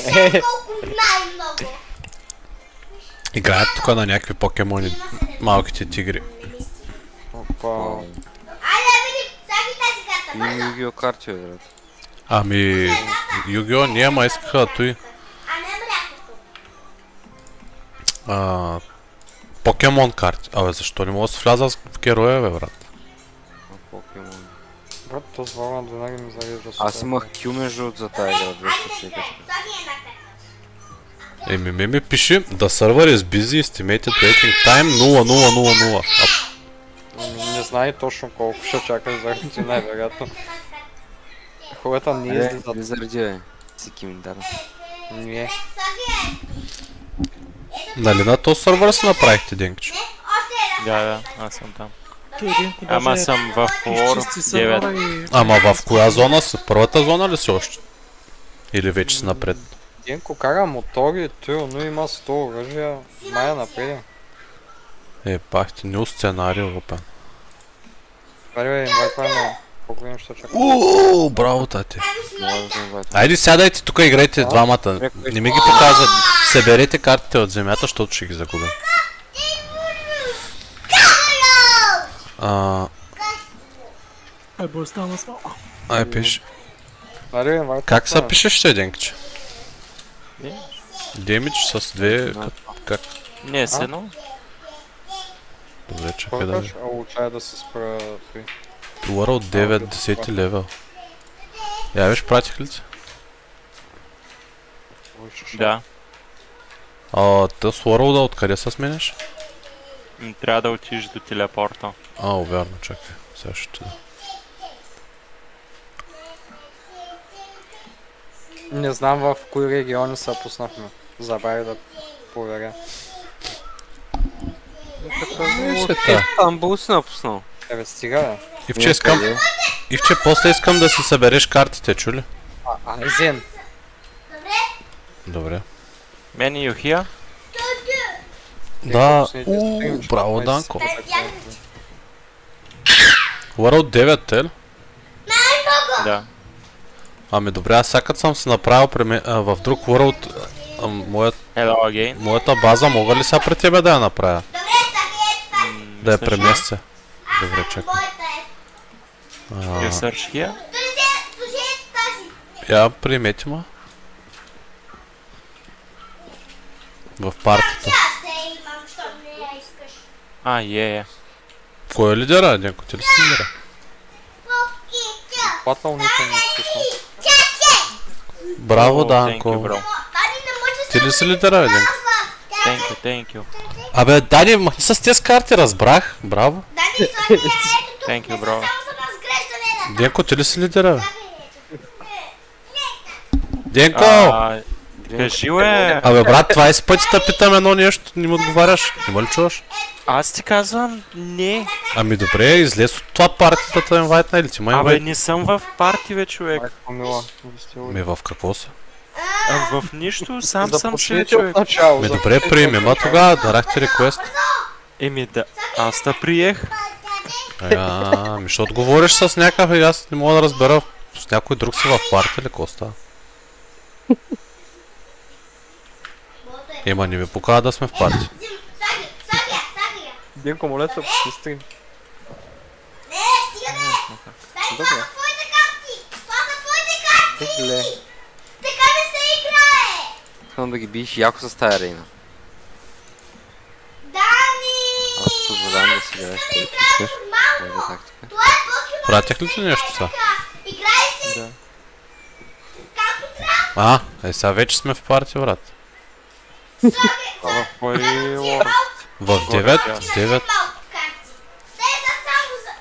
знаеш колко най-много. Играят тук на някакви покемони, малките тигри. Опа. Айде да видим, саги тази карта. Има бързо. Yu-Gi-Oh карти, брат. Ами, Югио, ние искаха той. А не млякото. А, покемон карти. Абе, защо не мога да се вляза в героя, бе, брат? Брат, то с Valorant винаги ми зарежда Аз имах Q между за тази игра, 200 човека. Саги една карта. Еми, ми ми пише, the server is busy, estimated waiting time 0000. А, Не знае точно колко ще заради ти най-вероятно. Хората не Е, излизат. не заради, бе. Си киминдар. Не. Нали на този сервер си направихте, една. Да, да, аз съм там. Един Ама съм в изчисти 9. сервера и... Ама в коя зона си? Първата зона ли си още? Или вече си напред? Денко кара мотори, той, но има 100 оръжия. Мая напред. Е, пах ти, нюс сценарий, опен. Ще чака? Ууу, браво, тати. Айде сядайте тук, играйте двамата. Не ми ги показват. Съберете картите от земята, защото ще ги загубя. А, Ай, бой, стана с малко. ай, пиш. Как се пишеш, ще, Денкич? Е. Демидж с две... как-? Не, с едно. Добре, чакай да ви. Ало, чая да се спра при... World 9, 10 левел. Я виж, пратих ли ти? Да. А, тъс World откъде се сменяш? Трябва да отидеш до телепорта. А, вярно, чакай. Сега ще. Не знам в кои региони се пуснахме. Забравих да проверя. Ще та. Стамбул си напуснал. Ебе, стига, бе. Ивче, искам... Ивче, после искам да си събереш картите, чули? А, Айзен. Добре. Мен и Юхия. Да, последните уу, стрим, че браво, Данко. World 9, те ли? Да. Ами добре, аз сега съм си направил преме... а, в друг World, а, моят, Hello again. моята база, мога ли сега при тебе да я направя? Добре, е. Да я преместя? Добре, чакай. Е. Тази. Я примети ма. В партията. Тя ще имам, що не я искаш. А, е, е. Кой е лидера? Някой ти ли си лидера? Патъл никой не изпусна. Браво, Данко. Ти ли си лидера, Денко? Thank you, thank you. Абе, Дани, ма с тези карти разбрах. Браво. Дани, е. Thank you, bro. Денко, ти ли си лидера? Денко! Кажи, е. Абе, брат, 20 пъти те питам едно нещо, не ми отговаряш. Не ме ли чуваш? Аз ти казвам не. Ами добре, излез от това партията да инвайтна или ти ма Абе, не съм в парти, бе, човек. Ми в какво са? А, в нищо, сам съм Започнете човек. Ми добре, приеми, ма тогава дарахте реквест. Еми да, аз те приех. Ами, защото говориш с някакъв и аз не мога да разбера. С някой друг си в парти или какво става? Ема не ми покажа да сме в парти. Динко, моля се, пусни стрим. Не, стига бе. Това са твоите карти. Това са твоите карти. Добре. Така не се играе. Искам да ги биеш яко с тая рейна. Дани. Аз си позволявам да си играеш Искам да е нормално. Това е покемон. Пратях ли ти нещо сега? Играй се Да. както трябва. А, е сега вече сме в парти, брат. В кой лор? В 9, 9, малко карти. Те са само за...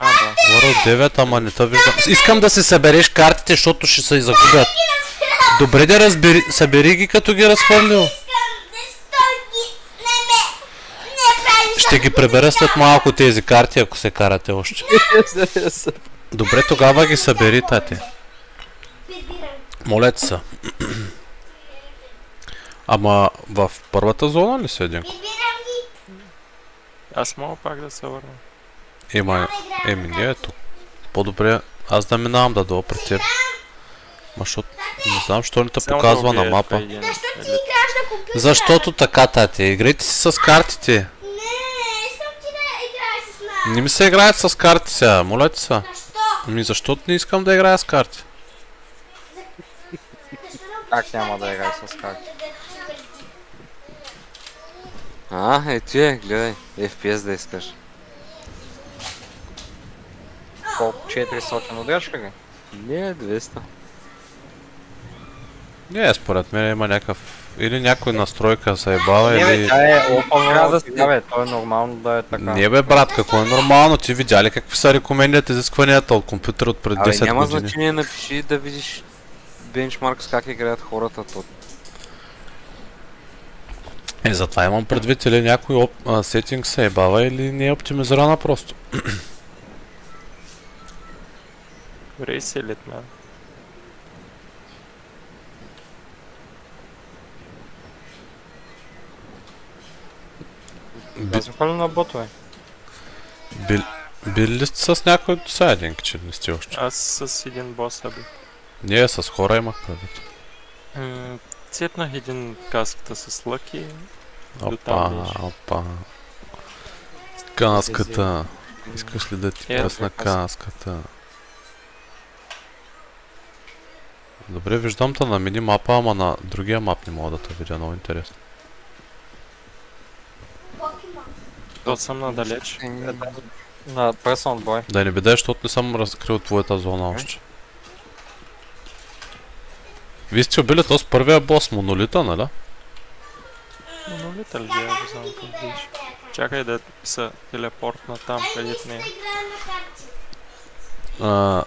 А, да. World 9, ама не те виждам. Искам да се събереш картите, защото ще се загубят. Добре да разбери, събери ги като ги разхвърлил. Ще ги пребера след малко тези карти, ако се карате още. Добре, тогава ги събери, тати. Ти се. Ама в първата зона ли си един? Аз мога пак да се върна. Ема, еми не е тук. По-добре аз да минавам да долу при теб. Ма защото... Не знам, що не те показва на мапа. един Защо ти елит. играеш на компютъра? Защото така, тати. Играйте си с картите. Не, искам ти да играеш с нас. Не ми се играят с карти сега, моля ти се. Защо? Ами защото не искам да играя с карти. Как няма да играе с карти? А, е ти е, гледай. FPS да искаш. Колко 400 удряшка ли? Не, 200. Не, според мен има някакъв... Или някой настройка се ебава, Не бе, или... тя е опавна да бе, то е нормално да е така. Не бе, брат, какво е нормално? Ти видя ли какви са рекомендията, изискванията от компютъра от пред Абе, 10 няма години? значение, напиши да видиш бенчмарк с как играят хората. То... Е, затова имам предвид или някой оп... а, сетинг се ебава или не е оптимизирана просто. Елит, мен. Би, Аз съм на ботове. бил, били ли сте с някой до сайдинг, че не сте още? Аз с един бос бих. Не, с хора имах предвид. Цепнах един каската с лъки. Опа, опа. Каската. Искаш ли да ти Е, пръсна каската? Добре, виждам те на мини мапа, ама на другия мап не мога да те видя, много интересно. То съм надалеч. На пръсна отбой. Да не биде, защото не съм разкрил твоята зона още. Вие сте убили този първия бос, монолита, нали? Но лита ли я не знам как беше. Чакай да се телепортна там, където не е. На.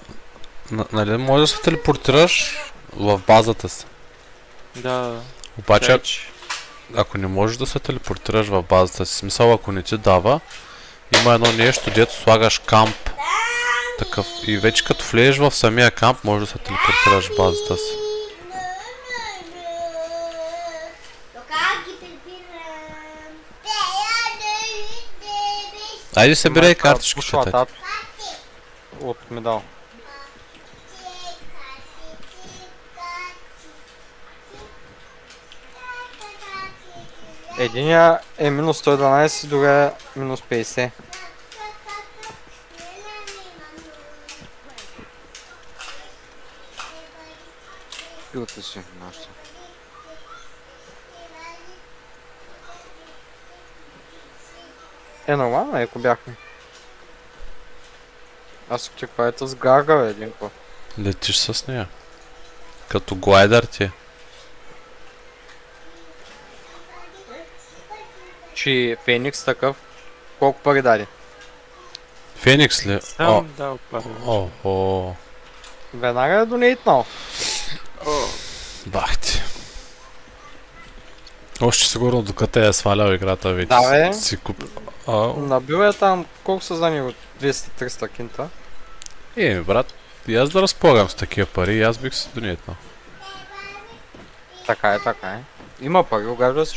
А, нали можеш да се телепортираш в базата си. Да, Обаче, чакай, че- ако не можеш да се телепортираш в базата си, смисъл ако не ти дава, има едно нещо, дето слагаш камп. Такъв. И вече като влезеш в самия камп, можеш да се телепортираш в базата си. Но как ги прибирам? Айде се бирай Има картички, пушла че тато. От медал. Единия е минус 112, другия е минус 50. Пилата си, нашата. Е, нормално е, ако бяхме. Аз очаква ето с гарга, бе, един път. Летиш с нея. Като глайдър ти. е. Чи Феникс такъв, колко пари даде? Феникс ли? О, Там дал пари. о, о, Веднага е донейтнал. бах ти. Още сигурно докато е свалял играта вече. Да, бе. Си купи. А, Набил е там, колко са за него? 200-300 кинта. е, брат, и аз да разполагам с такива пари, аз бих се донетнал. Така е, така е. Има пари, огажда се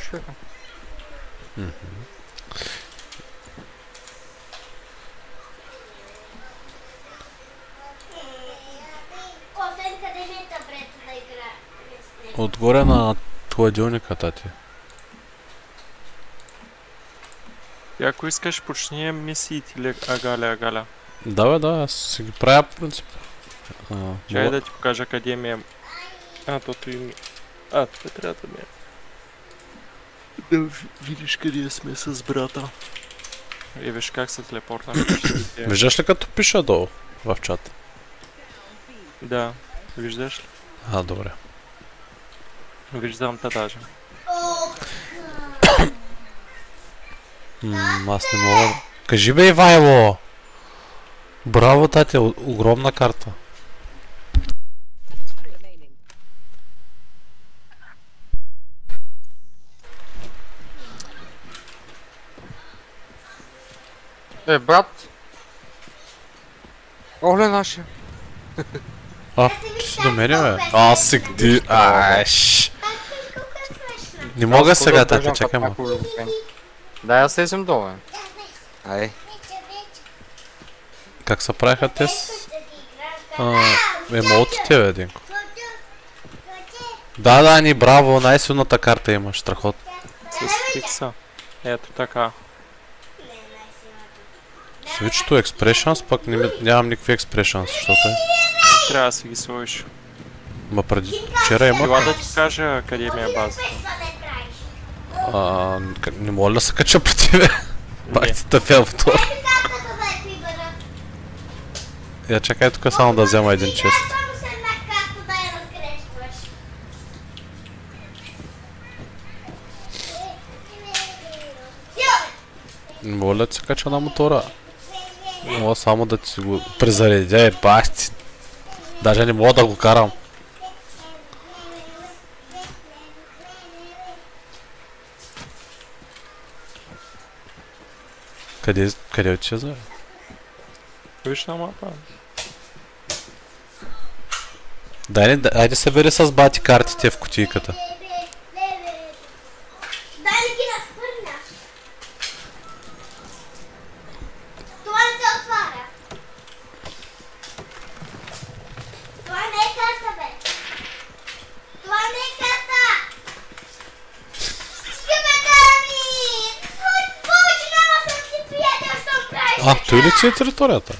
е да игра. с него. Отгоре на хладилника, тати. И ако искаш, почни мисиите ли агаля, агаля. Да, бе, да, аз си ги правя по принцип. А, Чай мога- да ти покажа къде ми е. А, тото им... А, това трябва да ми е. Да видиш къде сме с брата. И виж как се телепортна. Виждаш ли като пиша долу в чата? да, виждаш ли? А, добре. Виждам те даже. М, аз не мога. Кажи бе, Ивайло! Браво, тате, огромна карта. Е, брат, Оле, нашия. А, ти си до мене, бе? Аз си гди... Аш. Не мога сега, тате, чакай ма. Да, аз слезем долу. Ай, Как се правиха те с... а, Емотите, бе, Динко? Да, да, ни браво, най-силната карта имаш, страхотно. С фикса. Ето така. Свичето Expressions, пък не, нямам никакви Expressions, защото е. Трябва да си ги сложиш. Ма преди вчера има. Ела да ти кажа къде ми е базата. А, не мога ли да се кача при тебе? Пак ти тъпя мотор. Я чакай тук само да взема един чест. Не мога ли да се кача на мотора? Мога само да ти го презаредя и бахти. Даже не мога да го карам. Къде, къде отчезна? Виж на мапа. Дай, ни- да- айде събери с бати картите в кутийката. Дай ли ги разпърня? Това не се отваря. Това не е карта, бе. Това не е карта. Стига, бе, Дани! Пов- Повече няма съм си приятел, щом правиш Ти е територията?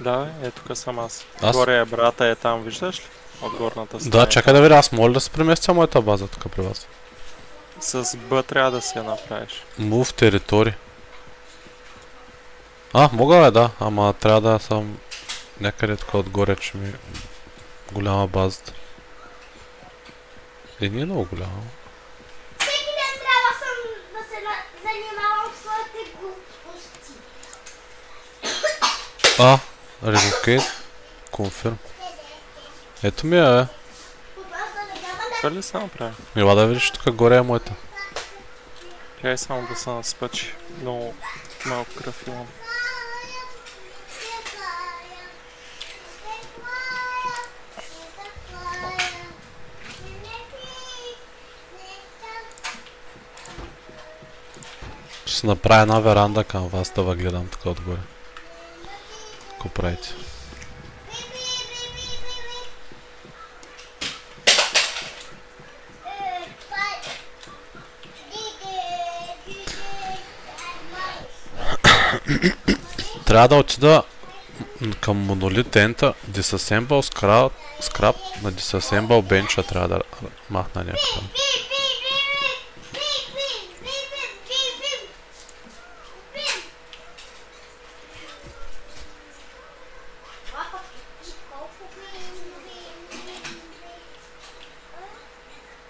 Да, е тук съм аз. Аз? Горе е брата е там, виждаш ли? От горната страна. Да, чакай да видя, аз моля да се преместя моята база тук при вас. С Б трябва да я направиш. Move територии. А, мога бе, да, ама трябва да съм някъде тук отгоре, че ми е голяма базата. И не е много голяма. Всеки ден трябва съм да се на- занимавам с своите глупости. А, relocate, confirm. Ето ми е, да Това ли се направи? Ела да видиш, тук горе е моята. Чай само да се наспъчи. Много малко кръв имам. Ще направя една веранда към вас да гледам тук отгоре. Какво правите? Трябва да отида м, към монолит ента, disassemble scrap, scrap на disassemble бенча трябва да махна някакво.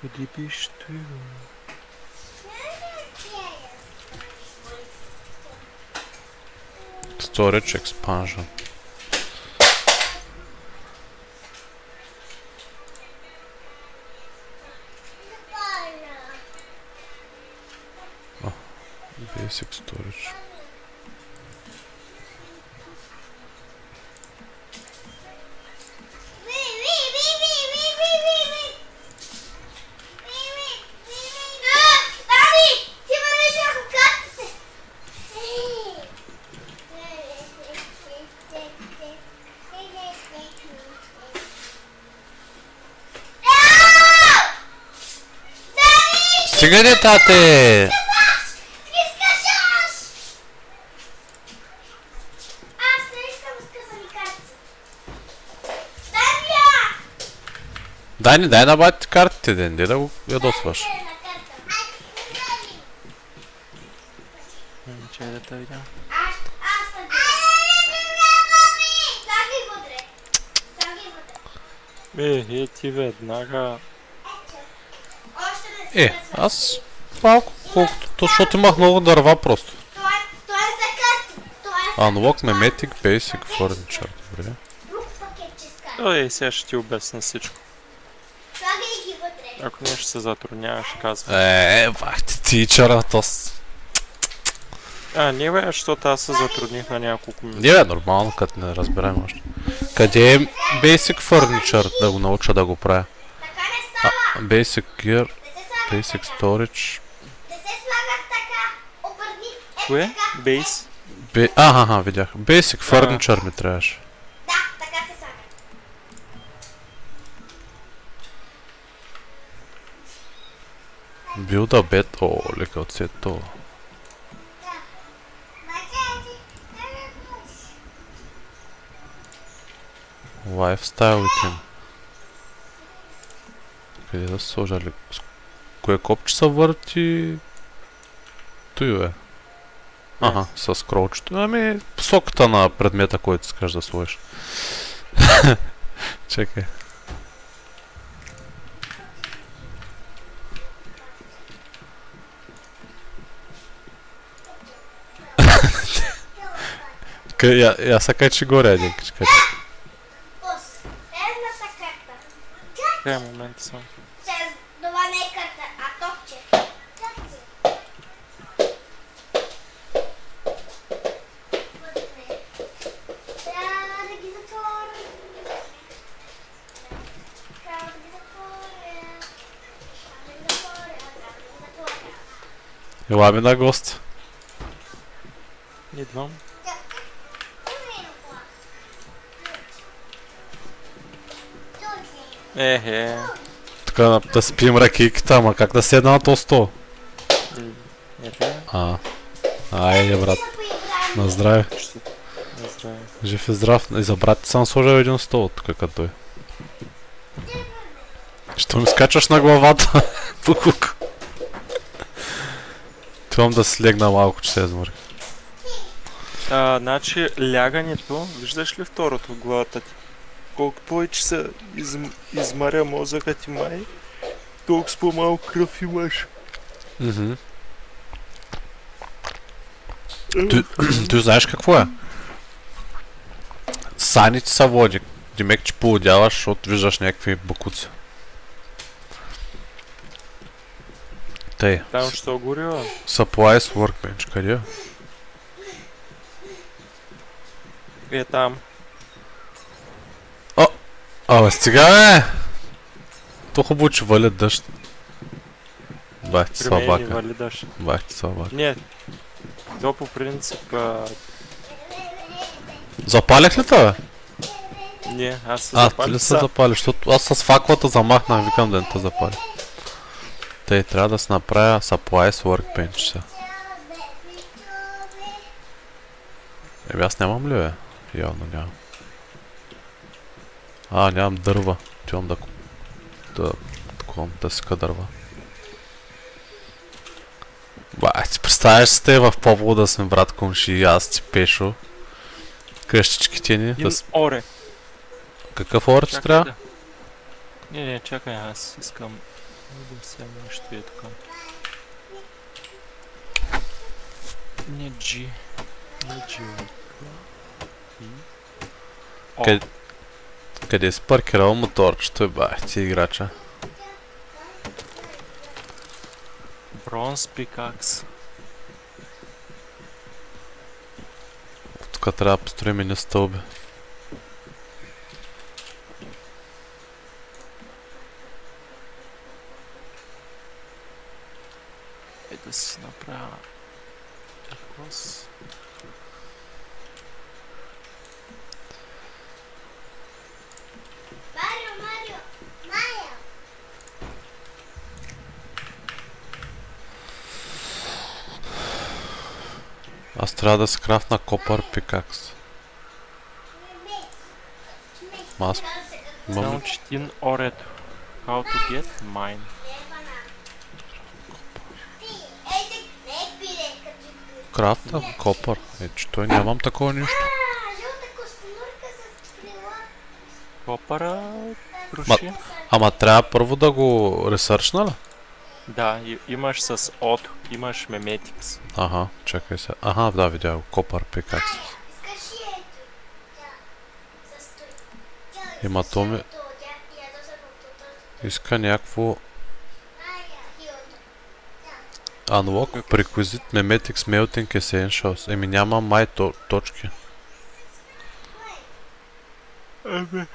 Къде биш ти? Storage expansion. Basic storage. Дани, Стига де, тате! изкажаш! Аз не искам скъсани карти. Дай ми я! Дай ни, Е, е не Е, аз малко, колкото, то, защото имах много дърва просто. Е е за Unlock Memetic Basic Furniture. Добре. Ой, сега ще ти обясня всичко. Ако нещо се затрудняваш, казвай. Е, бах ти тичъра, то с... А, не бе, защото аз се затрудних на няколко минути. Не бе, нормално, като не разбираем още. Къде е Basic Furniture да го науча да го правя? Не става. Basic Gear, Не Basic така. Storage... Не се слага така. Обърни. Е, Кое? така. Бейс? Бе... Аха, аха, видях. Basic Furniture ми трябваше. Да, така се слага. Build a bed. О, лека от сето. Lifestyle item. Къде да се сложа ли? С кое копче се върти? Той е. Ага, с скролчето. Ами, посоката на предмета, който искаш да сложиш. Чекай. Я, я се качи горе, един качи. Едната карта. Край момент само. Ела ми на гост. Идвам. Ехе. Тук на- да спим ракийката, ама как да седна на то стол? Ехе. А. Айде, брат. На здраве. На здраве. Жив и здрав. И за брат ти съм сложил един стол тук като той. Що ми скачаш на главата? Пукук. Трябвам да слегна малко, че се измори. А, значи лягането, виждаш ли второто в главата ти? Колко повече се из, измаря мозъка ти май, толкова по-малко кръв имаш. Мгм. Ти, ти знаеш какво е? Саните са води. Димек, че поудяваш, защото виждаш някакви бакуци. Тъй. Там що горила? Supplies Workbench, къде е? Там. Абе, стига бе! То хубаво, че вали дъжд. Бах ти слабака. вали дъжд. Бах ти слабака. Не, то по принцип, а, Запалях ли те, бе? не, аз се А, ти запалих ли се запали? Защото аз с факлата замахнах, викам да не те запали. Тъй, трябва да се направя Supplies Workbench. Еми аз нямам ли бе? Явно нямам. А, нямам дърва. Тивам да... Да... Такова, да дърва. Ба, ти представяш си те в Попово да сме брат и аз ти пешо. Къщичките ни. Да с... оре. Какъв оръч Чакай трябва? да. Не, не, чакай, аз искам да взема нещо е така. Не G. Не G. И... О, Къде- Къде си паркирал моторчето е бах ти играча? бронз пикакс. Тук трябва да построим едни стълби. Е да си направя... Клас. Марио, Марио, Марио. Аз трябва да се крафна копър пикакс. Ма аз имам Само че ти орето. How to get mine. Като крафта копър. Е, че той нямам такова нищо. А, жълта костенурка с крила. Копара... Руши. Ама трябва първо да го ресърчна ли? Да, имаш с ото, имаш меметикс. Ага, чакай се. Ага, да, видя го. Копър пикакс. Искаш и ето. Тя. Състой. Тя, Ема то ми- Иска някакво. Unlock Prerequisite Memetics Melting Essentials. Еми няма май то, точки. Абе,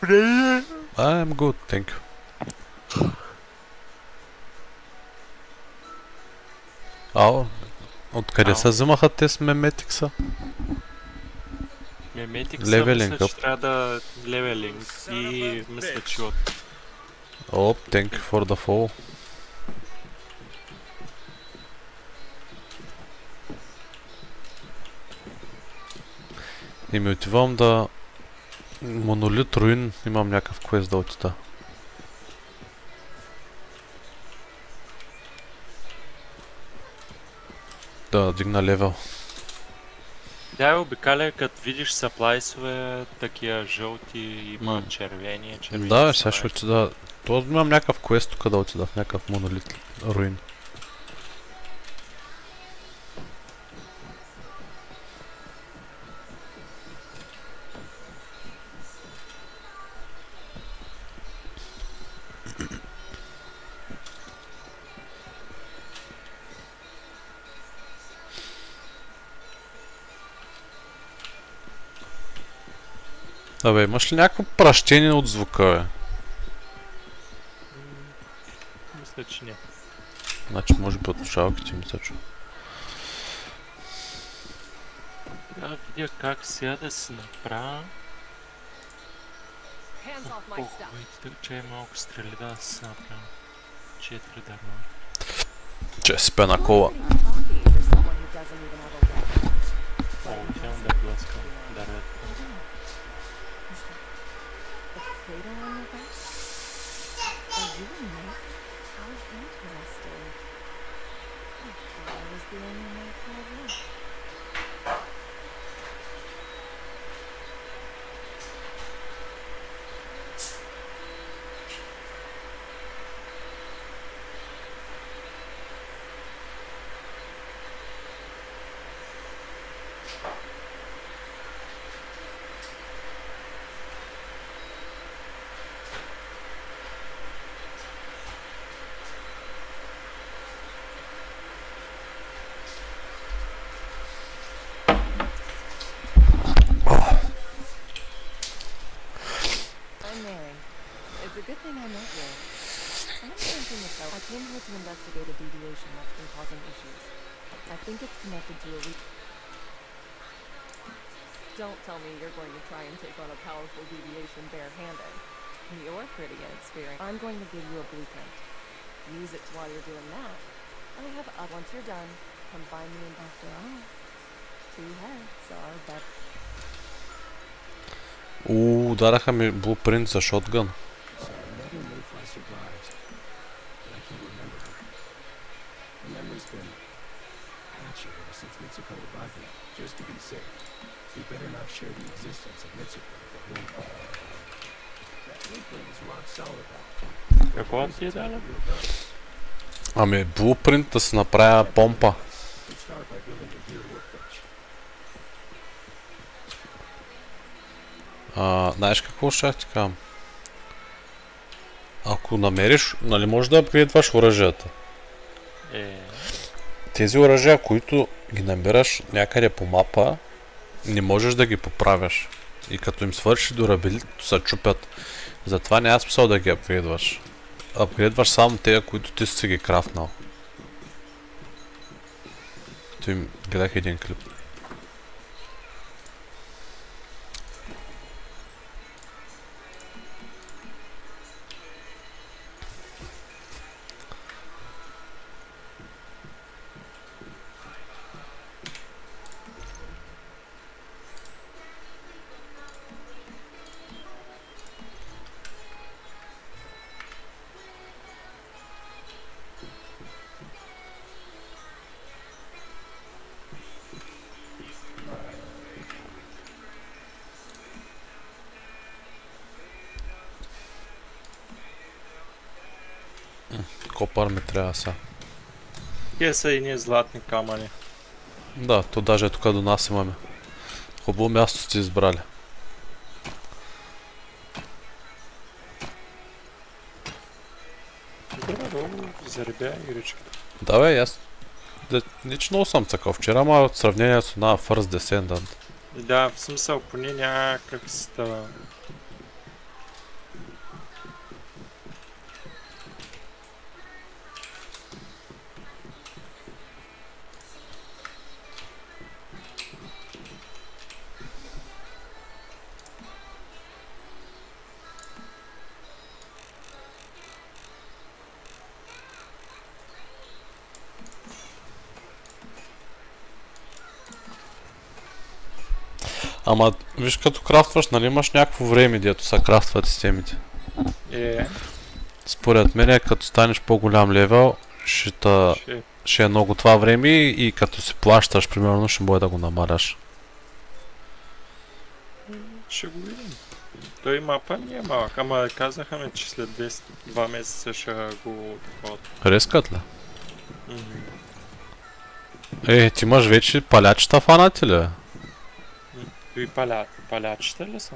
преди... I'm good, thank you. Ао, откъде Ау. се взимаха те с меметикса? Меметикс Leveling мисля, че трябва да левелинг и мисля, че от... Оп, thank you for the fall. И ми отивам да... Монолит руин имам някакъв квест да отида. Да дигна левел. Дай обикаля, като видиш саплайсове, такива жълти, има М. червени, червени. Да, сега ще отида. То имам някакъв квест тук да отида в някакъв монолит руин. Абе, имаш ли някакво пращение от звука, бе? Мисля, че не. Значи може би от слушалките ми се чу. Да видя как сега да си направя. Вейте, че е малко стрели да си направя. Четири дърва. Че спе на кола. О, отивам да блъскам дървета. Is that a cradle on your back? Are you a knife? How interesting. I thought I was the only knife I've left. I think it's connected to a re- Don't tell me you're going to try and take on a powerful deviation barehanded. You're pretty inexperienced. I'm going to give you a blueprint. Use it while you're doing that. I have a once you're done, come find me and after all. Two heads are better. Уу, удараха ми блупринт за шотган. Ти е дали? Ами, блупринт да се направя помпа. А, знаеш какво ще ти кажам? Ако намериш, нали можеш да апгрейдваш оръжията. Е, Тези оръжия, които ги намираш някъде по мапа, не можеш да ги поправяш. И като им свърши дурабилито се чупят. Затова няма смисъл да ги апгрейдваш. Апгрейдваш само тези, които ти си ги крафнал. Като им гледах един клип. Копър ми трябва сега. тия са едни златни камъни. Да, то даже тук до нас имаме. Хубаво място сте избрали. Добре, заребя игричката. Да бе, аз лично съм цъкал вчера, ама в сравнение с една First Descendant. Да, в смисъл, поне някак става. Виж като крафтваш, нали имаш някакво време, дето са крафтват системите. Е, Според мен, като станеш по-голям левел, ще, та, ще... ще е много това време и, като си плащаш, примерно, ще може да го намаляш. Ще го видим. Той мапа не е малък, ама казаха ми, че след 10, 2 месеца ще го. Рескат ли? Мгм. Е, ти имаш вече палячета фанати ли? И паля... палячите ли са?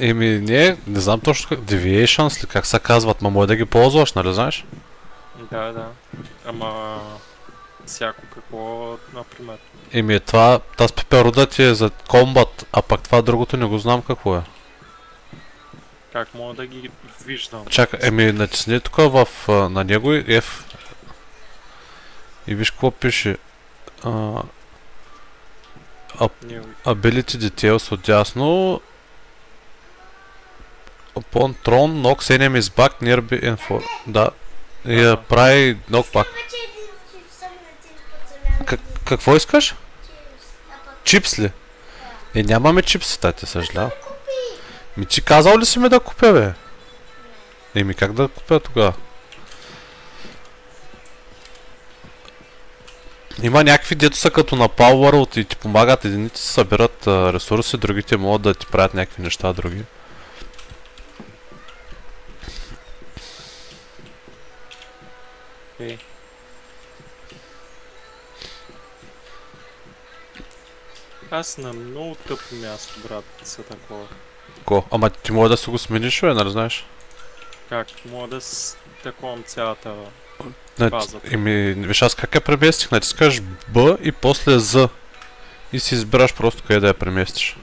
Еми, не, не знам точно как. Deviations ли, как се казват, ма може да ги ползваш, нали знаеш? Да, да. Ама... Всяко какво, например. Еми, това, тази пеперуда ти е за комбат, а пък това другото не го знам какво е. Как мога да ги виждам? Чакай, еми, натисни тук в, на него и F. И виж какво пише. А, Ability Details отдясно. Upon Throne, knocks enemies back near be info. Да. И я Ага. прави подземяна. Как, какво искаш? Чипс. Ли? Е, нямаме чипси, тати, съжалявам. Ми ти казал ли си ми да купя, бе? Еми, как да купя тогава? Има някакви дето са като на Power World и ти помагат, едините си събират а, ресурси, другите могат да ти правят някакви неща, други. Ей. Аз на много тъпо място, брат, са такова. Ко? Ама ти може да си го смениш, бе, нали знаеш? Как мога да с таковам цялата... Базата. Еми, виж аз как я преместих, натискаш B и после Z. И си избираш просто къде да я преместиш.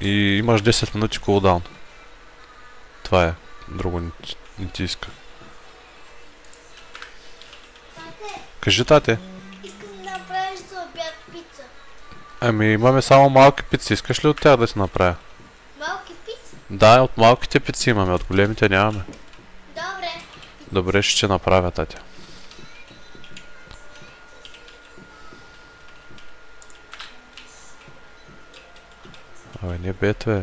И имаш 10 минути кулдаун. Това е. Друго не, не ти иска. Кажи, тате. Искам да направиш за обяд пица. Ами имаме само малки пици. Искаш ли от тях да си направя? Да, от малките пици имаме, от големите нямаме. Добре. Добре, ще направя, татя. Абе, не бете, бе.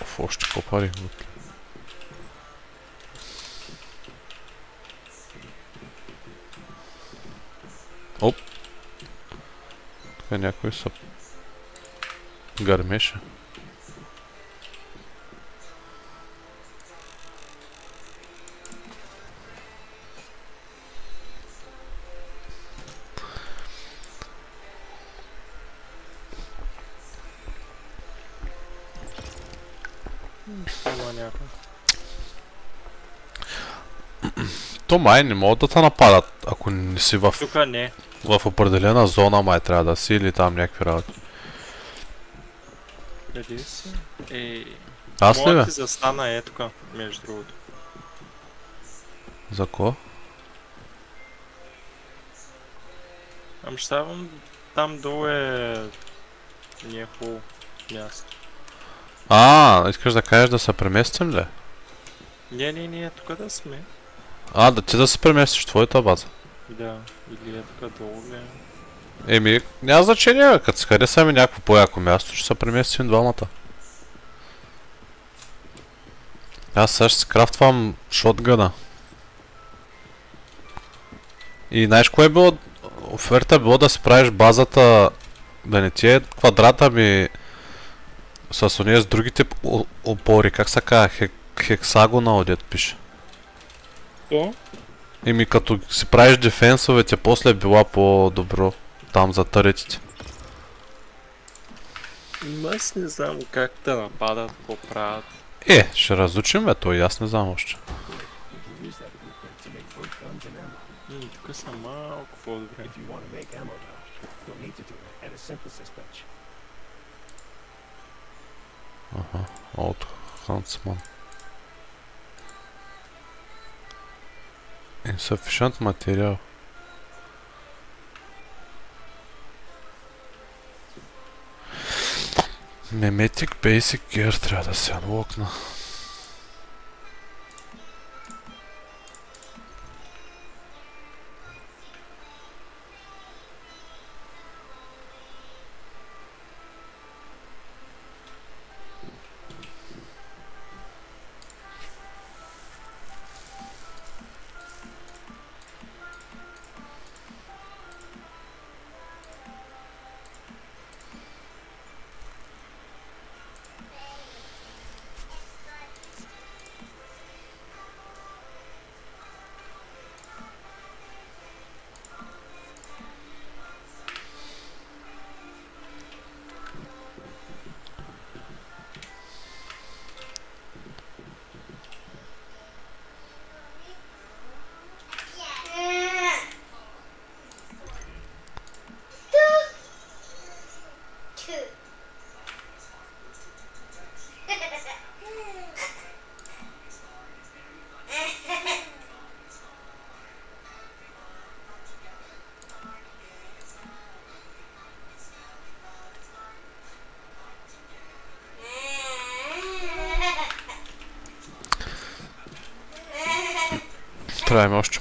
Оф, още копари. Тук някой са гърмеше. То май не могат да те нападат, ако не си в, Тук не. В определена зона, май трябва да си или там някакви работи. Къде си? Ей. Аз ли бе? ти застана е тук, между другото. За ко? Ам щавам там долу е... Не е хубаво място. А, искаш да кажеш да се преместим ли? Не, не, не, тук да сме. А, да ти да се преместиш в твоята база. Да, или е тук долу ли? Еми, няма значение, като се харесаме някакво по-яко място, ще се преместим двамата. Аз сега ще си крафтвам шотгъна. И знаеш кое е било? Оферта е било да си правиш базата, да не ти е квадрата ми с ония с другите опори, как се казва, хек, хексагонал, дет пише. То? Еми като си правиш дефенсовете, после е била по-добро там за търетите. Аз не знам как те нападат, какво правят. Е, ще разучим бе, той аз не знам още. М, тук са малко по-добре. От Huntsman. Insufficient материал. Memetic Basic Gear трябва да се анлокна.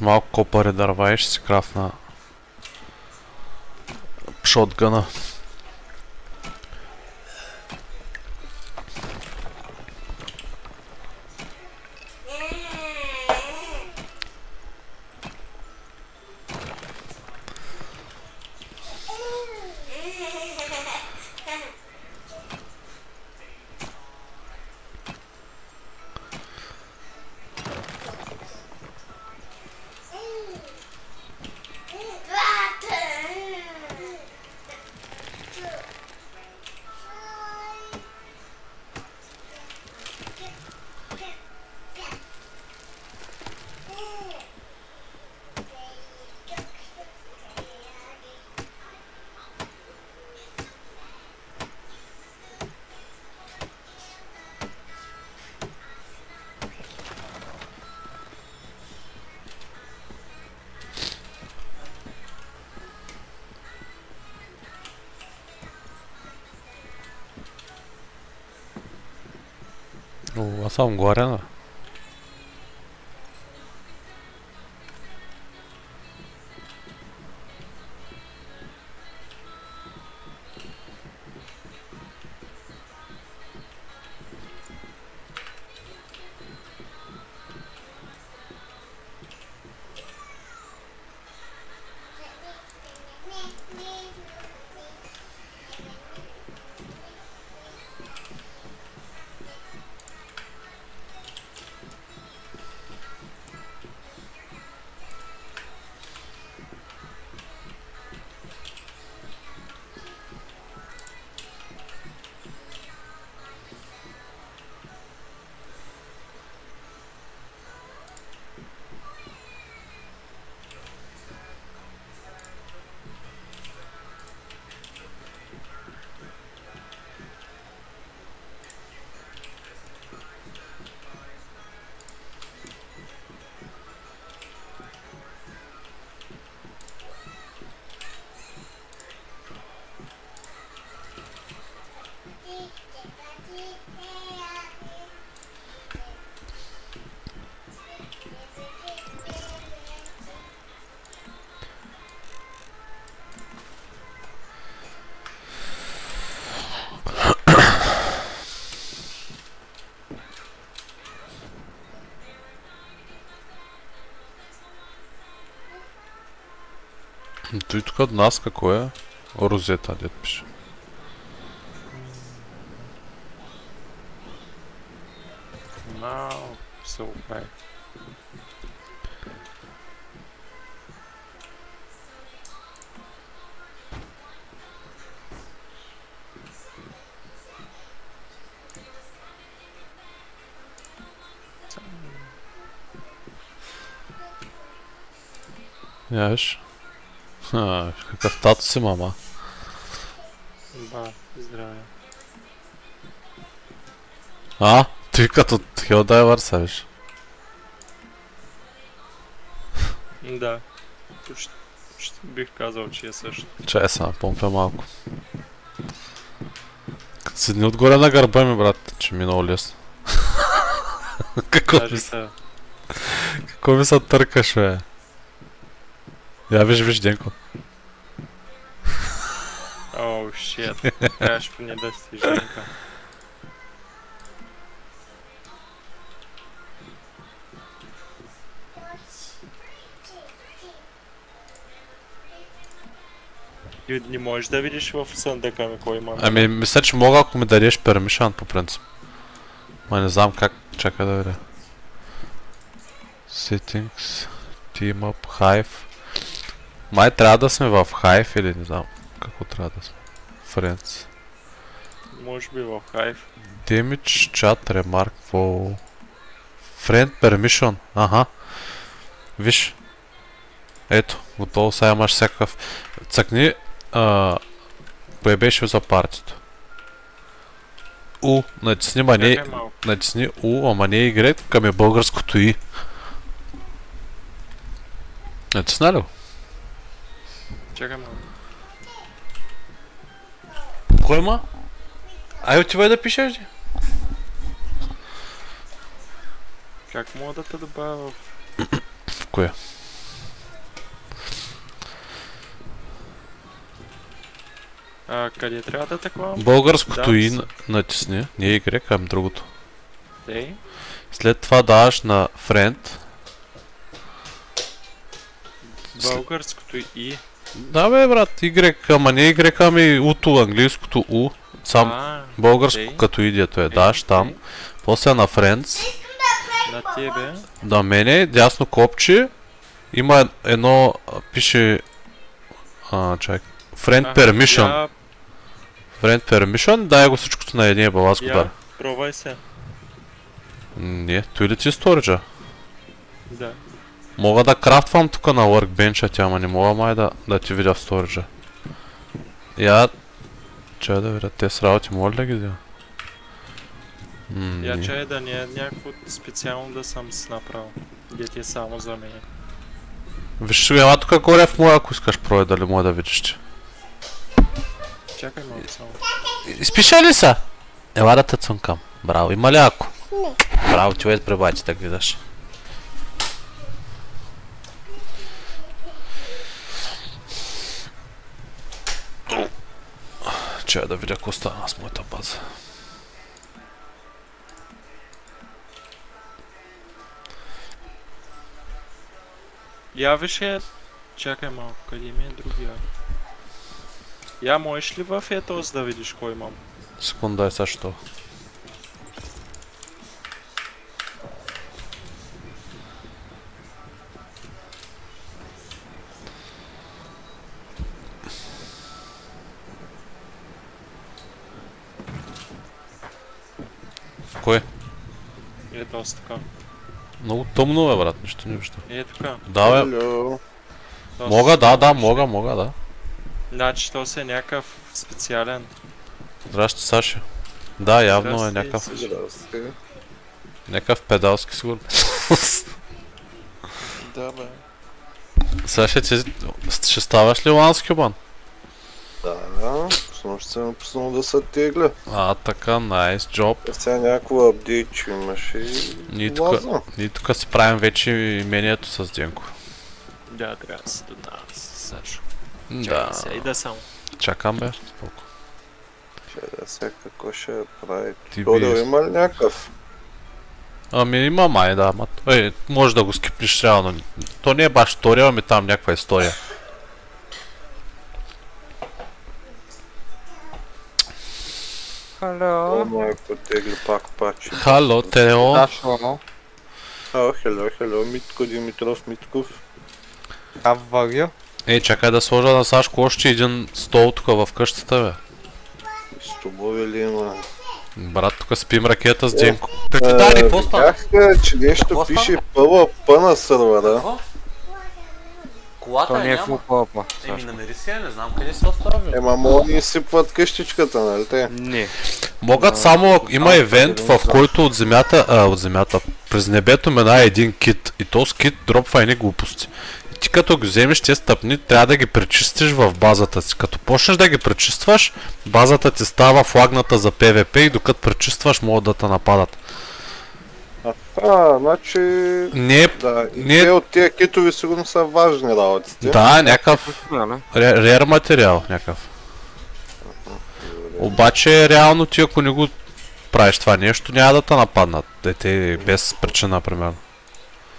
Малко копари дърва и ще си крафна шотгъна. О, аз Той тук от нас какво е? Розета, дед пише. Малко се оправи. Виж. Ха, какъв тато си, мама. Да, здраве. А? Ти като Хелдайвър са, виж. Да. Почти, почти бих казал, че е също. Чай сега, помпя малко. Седни отгоре на гърба ми, брат, че ми е много лесно. Какво ми, са. какво ми се търкаш, бе? Я виж, виж, Денко. Оу, шит. Трябваше поне да си женка. И не можеш да видиш в съндъка ми кой има. Ами, мисля, че мога, ако ми дадеш пермишън, по принцип. Ма не знам как, чакай да видя. Settings, Team Up, Hive. Май трябва да сме в Hive или не знам какво трябва да сме. Friends. Може би в Hive. Damage, Chat, Remark, Follow. Friend Permission. Аха. Виж. Ето, готово сега имаш всякакъв. Цъкни а, кое беше за партито. У, натисни, ма не, натисни У, ама не Y, към е българското И. Натисна ли го? Чакай малко. Кой има? Ай, отивай да пишеш, ди. Как мога да те добавя в... В коя? А, къде трябва да таковам? Българското Да, И с- на- натисни, не Y, ами другото. Ей, След това даваш на Friend. българското И. Да бе, брат, Y, ама не Y, ами Уто, английското У. Сам А, българско като идето е. Даш там. После на Friends. На тебе. На мене, дясно копче. Има едно, пише... А, чак. Friend Permission. Я, Friend Permission, дай го всичкото на едния балас го я, дар. пробвай се. Не, той ли ти е сториджа? Да. Мога да крафтвам тук на workbench тя, ама не мога май да, да ти видя в сториджа. Я... Чай да видя, те с работи мога ли да ги взема? Я не. чай да не е някакво специално да съм си направил. Де ти е само за мен. Виж, ела тук горе в моя, ако искаш прой, дали мога да видиш, че. Чакай малко само. Изпиша ли са? Ела да те цънкам. Браво, има ли ако? Браво, ти уед да гледаш. Чая да видя какво стана с моята база. Я више... Чакай малко, къде ми е другия? Я можеш ли в Ethos да видиш кой имам? Секунда е също. Кое? Ethos така. Много тъмно е, брат, нищо не виждам. Е така. Да, бе. Мога, да, да, мога, мога, да. Значи то си е някакъв специален. Здрасти, Саша. Да, явно е някакъв, някакъв педалски сигурно. Да, бе. Саша, ти ще ставаш ли ланскюбан? Да, с нощ съм напуснал да се тегля. А, така, найс, джоб. Сега някакво апдейт, че имаше и Ние тук, ние тук си правим вече имението с Денко. Да, трябва да се додава с Сашо. Да, Чакай да само. чакам бе. Споко. Ще да сега какво ще прави. Ти би... има ли някакъв? Ами има май, да, ама... Ей, може да го скипнеш реално. То не е баш история, ами там някаква история. Hello. О, май потегли пак пачи. Хало, Тео. Дашо. О, хело, хело, Митко Димитров Митков. How are you? Ей, чакай да сложа на Сашко още един стол тук в къщата, бе. Столове ли има? Брат, тук спим ракета с Денко. Какви дари, какво става? Видях, че нещо Какво пише PvP на сървъра. Колата То не е пълпа. Еми, намери си я, не знам къде се остави. Ема мога да ни сипват къщичката, нали те? Не. Могат само, ако има евент, в който от земята, а, от земята, през небето мина един кит. И този кит дропва едни глупости. И ти като ги вземеш тези стъпни, трябва да ги пречистиш в базата си. Като почнеш да ги пречистваш, базата ти става флагната за PvP и докато пречистваш, могат да те нападат. А, значи... Не е... Да, и Не- те от тия китови сигурно са важни работите. Да, някакъв ре- рер материал, някакъв. Обаче, реално ти ако не го правиш това нещо, няма да те нападнат. Дете без причина, примерно.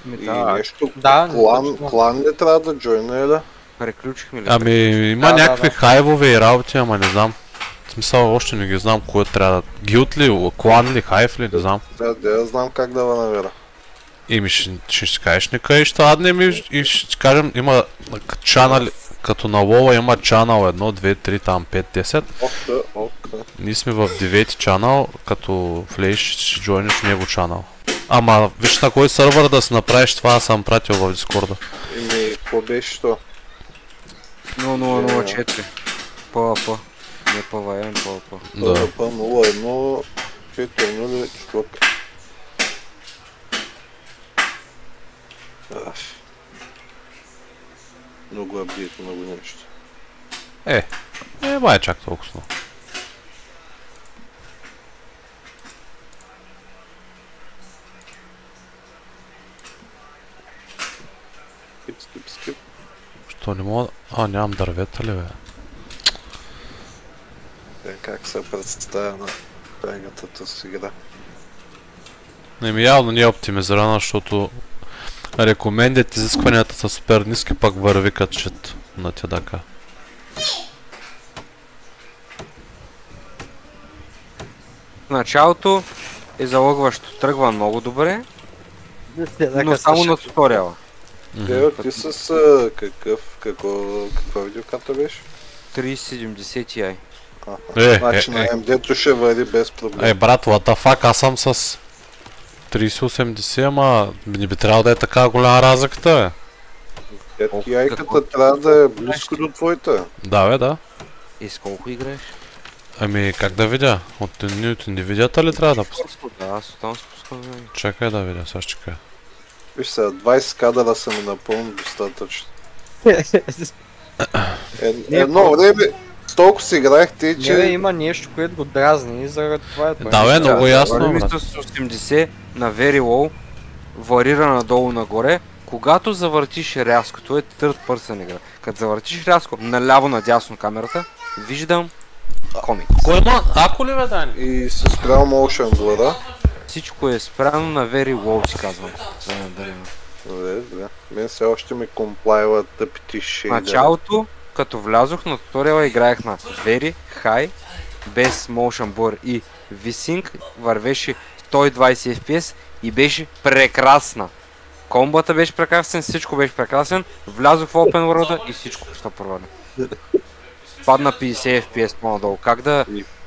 Ми, И да, нещо, Да, клан, клан не трябва да джойна, е да? преключихме ли? Ами, има Да, да, някакви да. хайвове и работи, ама не знам. Смисъл, още не ги знам кое трябва да... Гилд ли, клан ли, хайв ли, не знам. Да, да, я знам как да ва навера. Ими ще, ще си кажеш, нека и ще аднем и, и ще ти кажем, има чанали, като на Лола има чанал 1, 2, 3, там 5, 10. Ока, ока. Ние сме в 9 чанал, като влезеш ще джойниш него чанал. Ама виж на кой сървър да си направиш това, аз съм пратил в Дискорда. Ими, какво беше то? 0004. ПВП. Не ПВМ, ПВП. Да. ПВП 01, 4 чувак. Аф. Много апдейт, много нещо. Е, май е чак толкова. Скип, скип, скип. Що не мога... А, нямам дървета ли бе? Е, как се представя на тайгата с игра. Не ми явно не е оптимизирана, защото рекомендят изискванията са супер ниски, пак върви като на тядака. В началото е залъгващо. Тръгва много добре, но само на туториала. Е, ти с какъв, какво, каква видеокарта беше? 3070 Ti. Е, Значи е, на е. AMD-то ще вари без проблем. Е, брат, what the fuck, аз съм с 3080, ама не би трябвало да е така голяма разликата, бе. Е, колко- яйката трябва да е близко до твоята. Да, бе, да. И с колко играеш? Ами, как да видя? От, ни- от Nvidia ли трябва да пусна? Да, аз оттам спускам винаги. Чакай да видя, сега ще кажа. Виж сега, 20 кадъра са ми напълно достатъчно. Е, едно време толкова си играхте, Не, бе, че има нещо, което го дразни и заради това е това. Да, бе, много ясно, Върви брат. с 80 на very low, варира надолу нагоре. Когато завъртиш рязко, това е third person игра. Като завъртиш рязко наляво надясно камерата, виждам комикс. Кой има? Ако ли бе, Дани? и се спрял motion blur Всичко е спряно на very low, си казвам. Да, да, да. Добре, добре. Мен все още ми комплайлат тъпите В шейдери. началото, като влязох на туториала, играех на very high, без motion blur и V-Sync, вървеше 120 FPS и беше прекрасна. Комбата беше прекрасен, всичко беше прекрасен, влязох в Open World и всичко ще проваля. Падна 50 FPS по-надолу. Как да...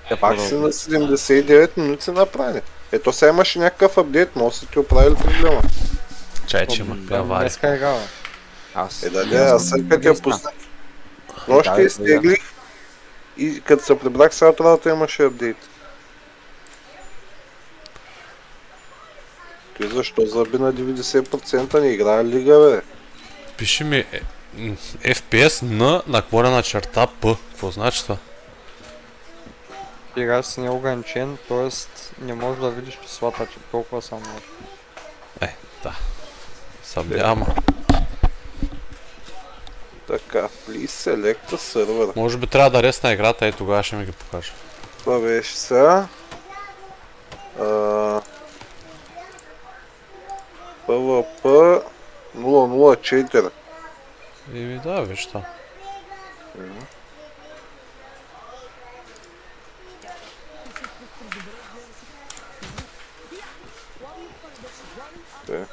Да Пак си на 79 минути направи. Ето сега имаше някакъв апдейт, да са ти оправили проблема. Чай, че има пявари. Днеска играва. Аз... Е, да, да, аз съм като я пуснах. Нощи Да, да. изтеглих и като се прибрах сега от работа имаше апдейт. Той защо заби на 90% не играе лига, бе? Пиши ми е, FPS на наклонена черта P. Какво значи това? Игра си не е ограничен, т.е. не можеш да видиш числата, че толкова само може. Съмнявам. Така, please select server. Може би трябва да ресна играта и тогава ще ми ги покажа. Това беше сега. А, PvP 004. И да, виж това. Те.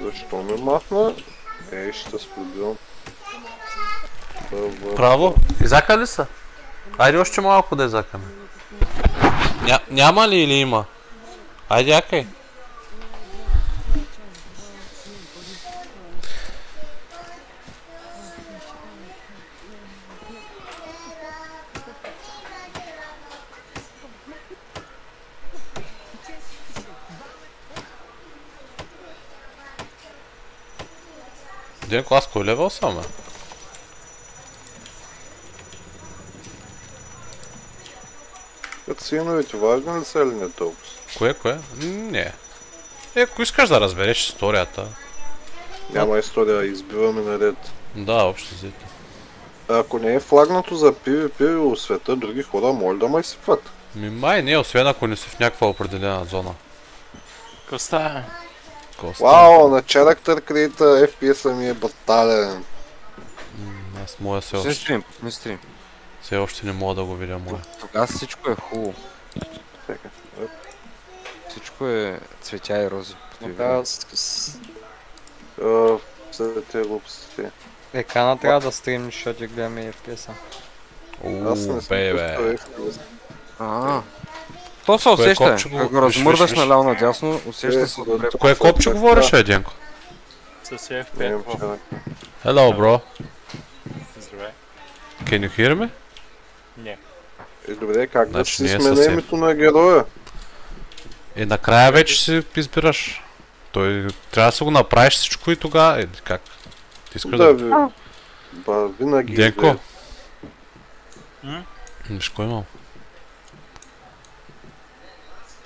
Защо ме махна? Ей, ще. PvP. Право? Изака ли са? Айде още малко да изакаме. Ня, няма ли или има? Айде якай. Денко, аз кой левел съм, бе? Като синовете, ли са или не толкова? Кое, кое? Не. Е, ако искаш да разбереш историята. Няма история, избиваме наред. Да, общо взето. Ако не е флагнато за PvP в света, други хора може да ме изсипват. Ми май не, освен ако не си в някаква определена зона. Коста. Коста. Вау, на Character Creator FPS-а ми е брутален. Аз моя Пусни още, стрим, пусни стрим. все още не мога да го видя моя. Тогава всичко е хубаво. Чакай. Всичко е цветя и рози. Трябва с, с... А, За тези глупости. екрана трябва да стримнеш, защото я гледаме FPS-а. Аз не съм пускал FPS. А, то се усеща. копче го- Ако го размърдаш наляво надясно, усеща Е, се добре. Кое е копче говориш, бе, Денко? С Не, F5. вчера. Hello, bro. Здравей. Can you hear me? Не. Е, добре, как да Значи си е сменя името на героя? Е, накрая вече си избираш. Той трябва да си го направиш всичко и тогава. Е, как? Ти искаш Да. Ба, винаги Денко. Виж кой имам.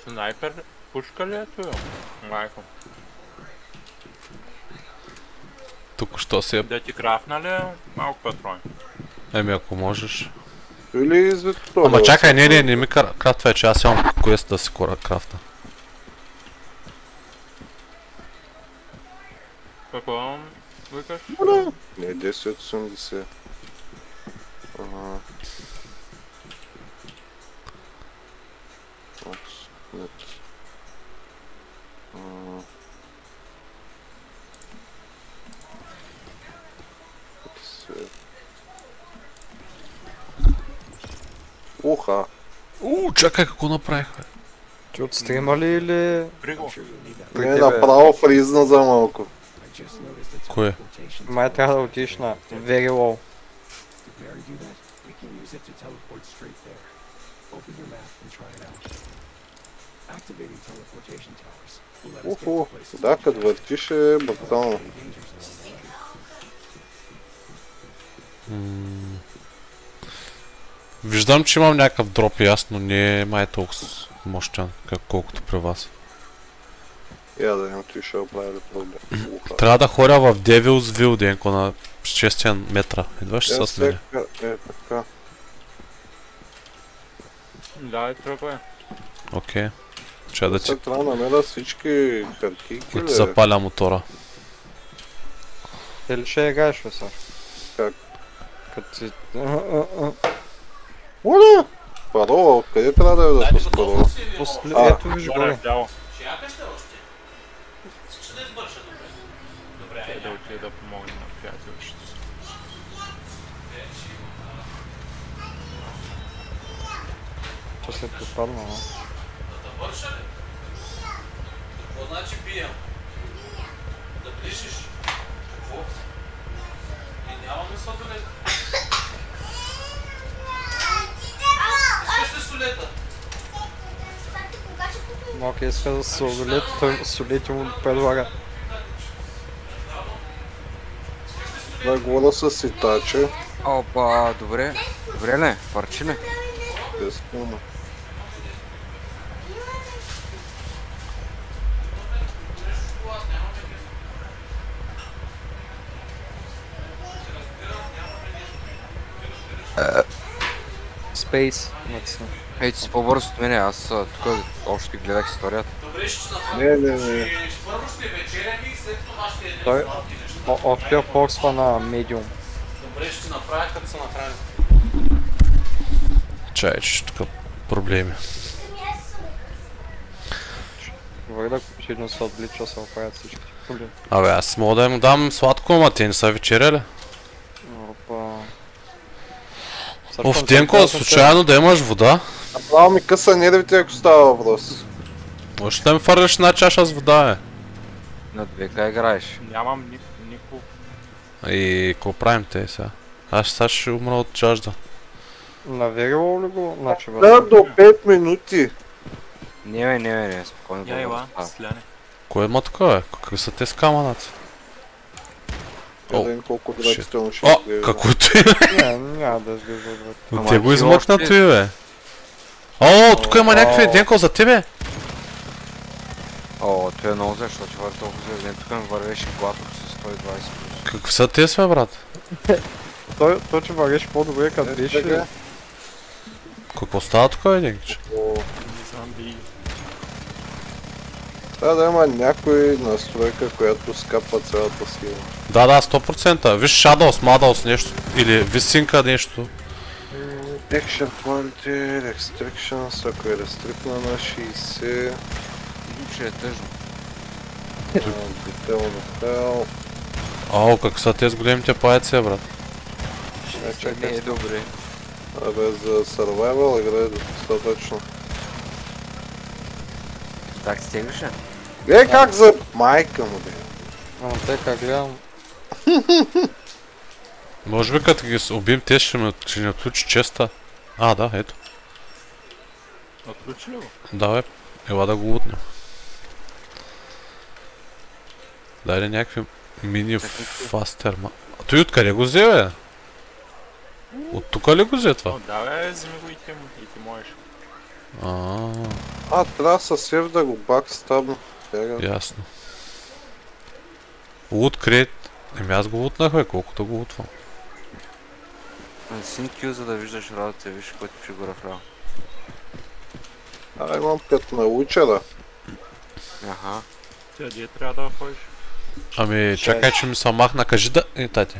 Снайпер. Пушка ли е това? Майко. Тук що си е... Да ти крафна ли малко патрони? Еми, ако можеш. Или това. Ама чакай, не, не, не ми кра- крафтва, че аз имам квест да си кора крафта. Какво викаш? Не, 1080. Ага. От, нет. А. От се. Уха! Уу, чакай какво направих, бе. Ти от стрима ли или... Приго. При Не, направо фризна за малко. Кое? Май трябва да отидеш на Very Low. Уху! Да, като въртиш е брутално. Виждам, че имам някакъв дроп и аз, но не е май толкова мощен, как, колкото при вас. Я да им ти ще оправя проблем. Уха! Трябва да ходя в Devil's Ville, Денко, на 6 метра. Идваш Е, с мене. сега- Е, така. Да, е тръпа. Окей. Че да ти, Сега трябва да намеря всички картинки, да ти бе. запаля мотора. Дали ще играеш, бе, Саш? Как? Като си... Оля! Парола, откъде трябва да я да с парола? После... А. Ето виж Горе горе. вдяло. Е, да отида да помогне на приятелището си. То се е попадна, а? Какво значи бием? Да ближиш? Какво? И нямаме сладолет. Искаш ли солета? Малко иска да солет, той солети му предлага. Да года с ситаче. Опа, добре. Добре ли? Парчи ли? Без пума. Space. Ей, ти си по-бърз от мене, аз тук още гледах историята. Не, не, не. Той о- опия форсва на медиум. Добре, ще направя като са направили. Чай, че тук проблеми. Говори да сигурно се отвлича, се оправят всички проблеми. Абе, аз мога да им дам сладко, ама те не са вечеряли. Опа. Оф, Денко, случайно да имаш вода? Направо ми къса нервите, ако става въпрос. Може да ми фърляш една чаша с вода, е. На двека играеш. Нямам ни, нико. И какво правим те сега? Аз сега ще умра от жажда. На Very Low ли го? Значи, бе. Да, до 5 минути. Не, бе, не, бе, не, спокойно. Я, става. сляне. Кой има такова, е? Какви са те скаманаци? Я да видим колко отвратително ще О, изглежда. каквото е. Не, няма да изглежда добре. Но Ама те го ти измъкна той, бе. О, тук има някакви Денко за тебе. О, това е много зле, защото ти върви толкова зле. Тук ми вървеше главно с 120 плюс. Какви са те, бе, брат? Той, той че вървеше по-добре като Е, беше. Какво става тук? О, Зомби. Трябва да има някой настройка, която скапва цялата схема. Да, да, 100%. Виж Shadows, Madhouse нещо. Или Висинка нещо. Action Quality, Restrictions, ако е рестрикна на 60, Ще е тъжно. Detail Detail. Ау, как са те с големите паяци, бе, брат? Не, Не е добре. Абе, за Survival игра е достатъчно. Так стигаш ли? Е, как за майка му, бе? Ама те как гледам. Може би като ги убим, те ще, ме, ще ни отключи честа. А, да, ето. Отключи ли го? Да, бе. Ела да го лутнем. Дай някакви мини фастер, ма... А той откъде го взе, бе? От тук ли го взе това? О, да, бе, вземи го и ти, му- и ти можеш. А, А, трябва със сев да го бакстабна. Сега. ясно. Лут крейт. Еми аз го лутнах, бе, колкото го лутвам. Син Q, за да виждаш работа, виж който ще го рафлял. А, имам като науча, да. Аха. Сега где трябва да ходиш? Ами, чакай, че ми се махна. Кажи да... Е, тати.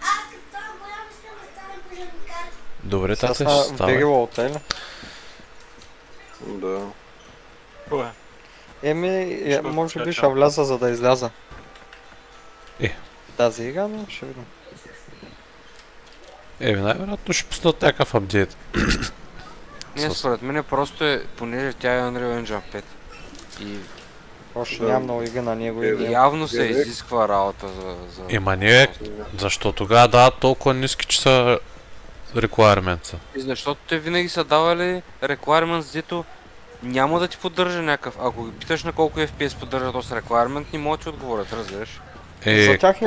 Аз като това голям искам да станем пожарникар. Добре, Сега тати, са ще става. Вирила отели. Да. Кое? Еми, е, може би ще вляза за да изляза. Е. Тази игра, но ще видим. Еми, най-вероятно ще пуснат някакъв апдейт. Не, според мен просто е, понеже тя е Unreal Engine 5. И Още Да. нямам много игри на него Е, и да. явно се Direct. изисква работа за... за... Ема не, защо тогава дават толкова ниски, че са requirements? И защото те винаги са давали requirements, дето няма да ти поддържа някакъв. Ако ги питаш на колко FPS поддържа този requirement, не могат да ти отговорят, разбираш? За Е, тях е,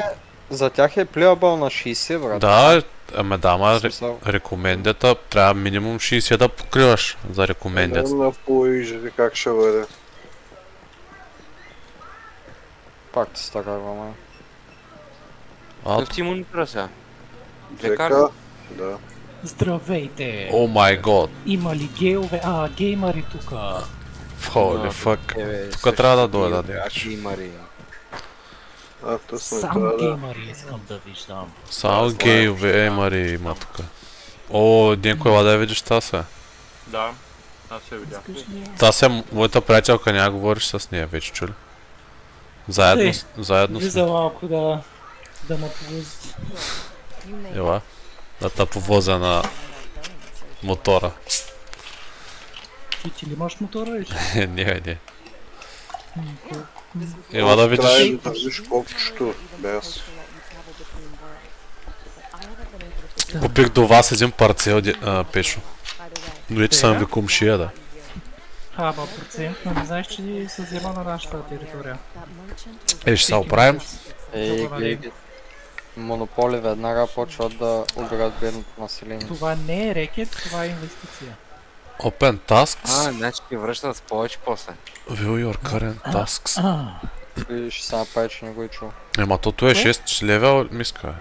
за тях е playable на 60, брат. да, ама да, ама смисъл, рекомендията трябва минимум 60 да покриваш за рекомендията. Не на Full как ще бъде. пак ти стара ама. А, ти монитора сега? Дека? да. Здравейте! О май год, Има ли гейове? А, геймари тука. holy fuck. Тук трябва да дойда, да. Аз има ри. А, тъсно Само геймари искам да виждам. Само гейове, е, Мари има тук. О, Денко, ела да я видиш тази се. Да. Аз се видях. Та се, моята приятелка, няма говориш с нея вече, чули? Заедно, Е, с- заедно Влиза сме. малко да... Да ме повози. You may Ела, да те повозя на мотора. Ти ти ли имаш мотора или? не, не. Ела да видиш. Трябва да виж колкото без. Купих до вас един парцел, де- а, Пешо. Но вече съм ви кумшия, да. А, ма процент, но не знаеш, че се взема на нашата територия. Е, ще се оправим. Ей, гледай. Монополи веднага почват да убират бедното население. Това не е рекет, това е инвестиция. Open tasks. А, значи ти връщат с повече после. View your current tasks. А, И ще се направи, че не го е чул. Ема тото е 6 левел миска. бе.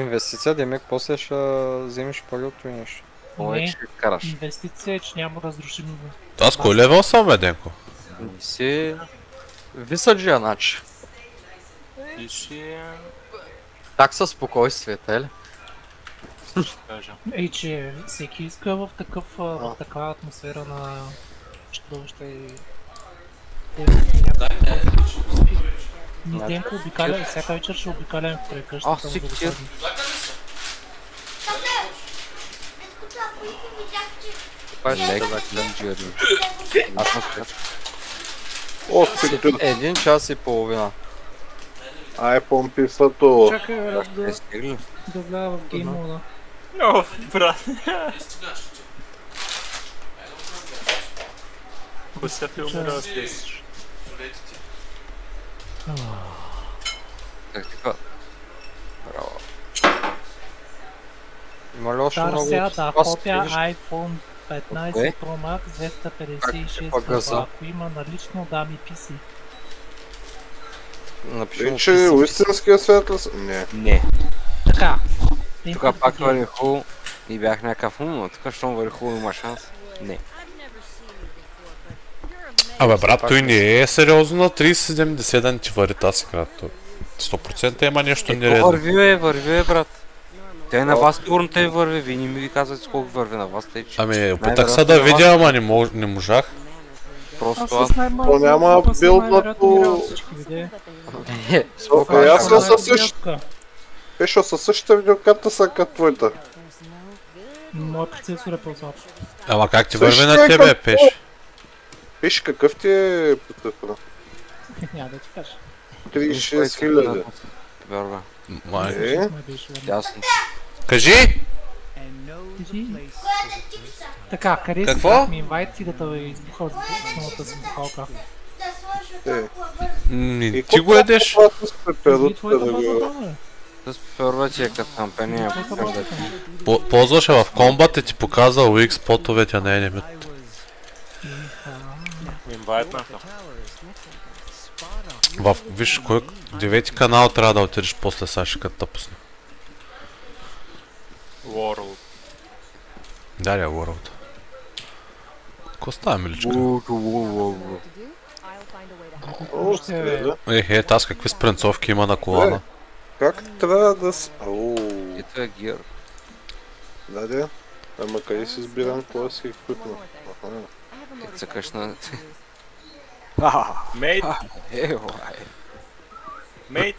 Инвестиция, Демек, после ще вземеш пари от това нещо. Повече не, ще караш. инвестиция е, че няма да разрушим Аз кой левел съм, бе, Денко? Не си... Висаджия, значи. И си... Такса спокойствие, те ли? Кажа. Ей, че всеки иска в, такъв, а, в такава атмосфера на чудовище и... Ни Денко обикаля, всяка вечер ще обикалям край къщата. си му никой видях, че... Това е Лек за клинджери. Аз ти. Един час и половина. Ай, помпи сато. Чакай, да, да, да вляза в гейм мода. О, брат. Você filmou здесь. Тактика. Браво. Има ли още много... Тарсята, копия iPhone 15 Pro Max 256 Ако има налично, да ми писи. Напиши му Вече PC. истинския свят ли са? Не. Не. Така. Тук пак върви хубаво и бях някакъв ум, но тук, щом върви хубаво има шанс. Не. Абе брат, той не е сериозно на 3070 да не ти вари тази. Той 100% има нещо Ето нередно. върви бе, върви бе, брат. Те на вас сигурно те върви, вие не ми ви казвате колко върви на вас, тъй че Ами, опитах се да видя, ама не, мож, не можах. Просто Аз То няма група съм билд най-вероятно върху- играл всички видео. Е, споко, Е, аз съм със същ- Пешо със същата видеокарта са като твоята. Моят процесор е по-слаб. Ама как ти върви на тебе, пеш? Пиш какъв ти е процесора? Няма да ти кажа. 36 хиляди. Вярва. Май. Е. Ясно. Кажи! Кажи. Така, къде си? Какво? Как ми инвайт и да те избуха от основната си бухалка. е. Ти го едеш? С Кажи пеперутка твоята да база го... там, бе. С първа ти е като кампания. Там. По- Ползваше в комбат и ти показва UX спотовете на енемит. Инвайтната. В, виж, кой девети канал трябва да отидеш после Саши, като те пусне. World. Да, да, World. Ко става, миличка? Ех, е, аз какви спринцовки има на колана. Как трябва да с... Ето е гир. да, да. Ама къде си избирам да си? Аха. Като цъкаш на... Мейт, Е, мейт.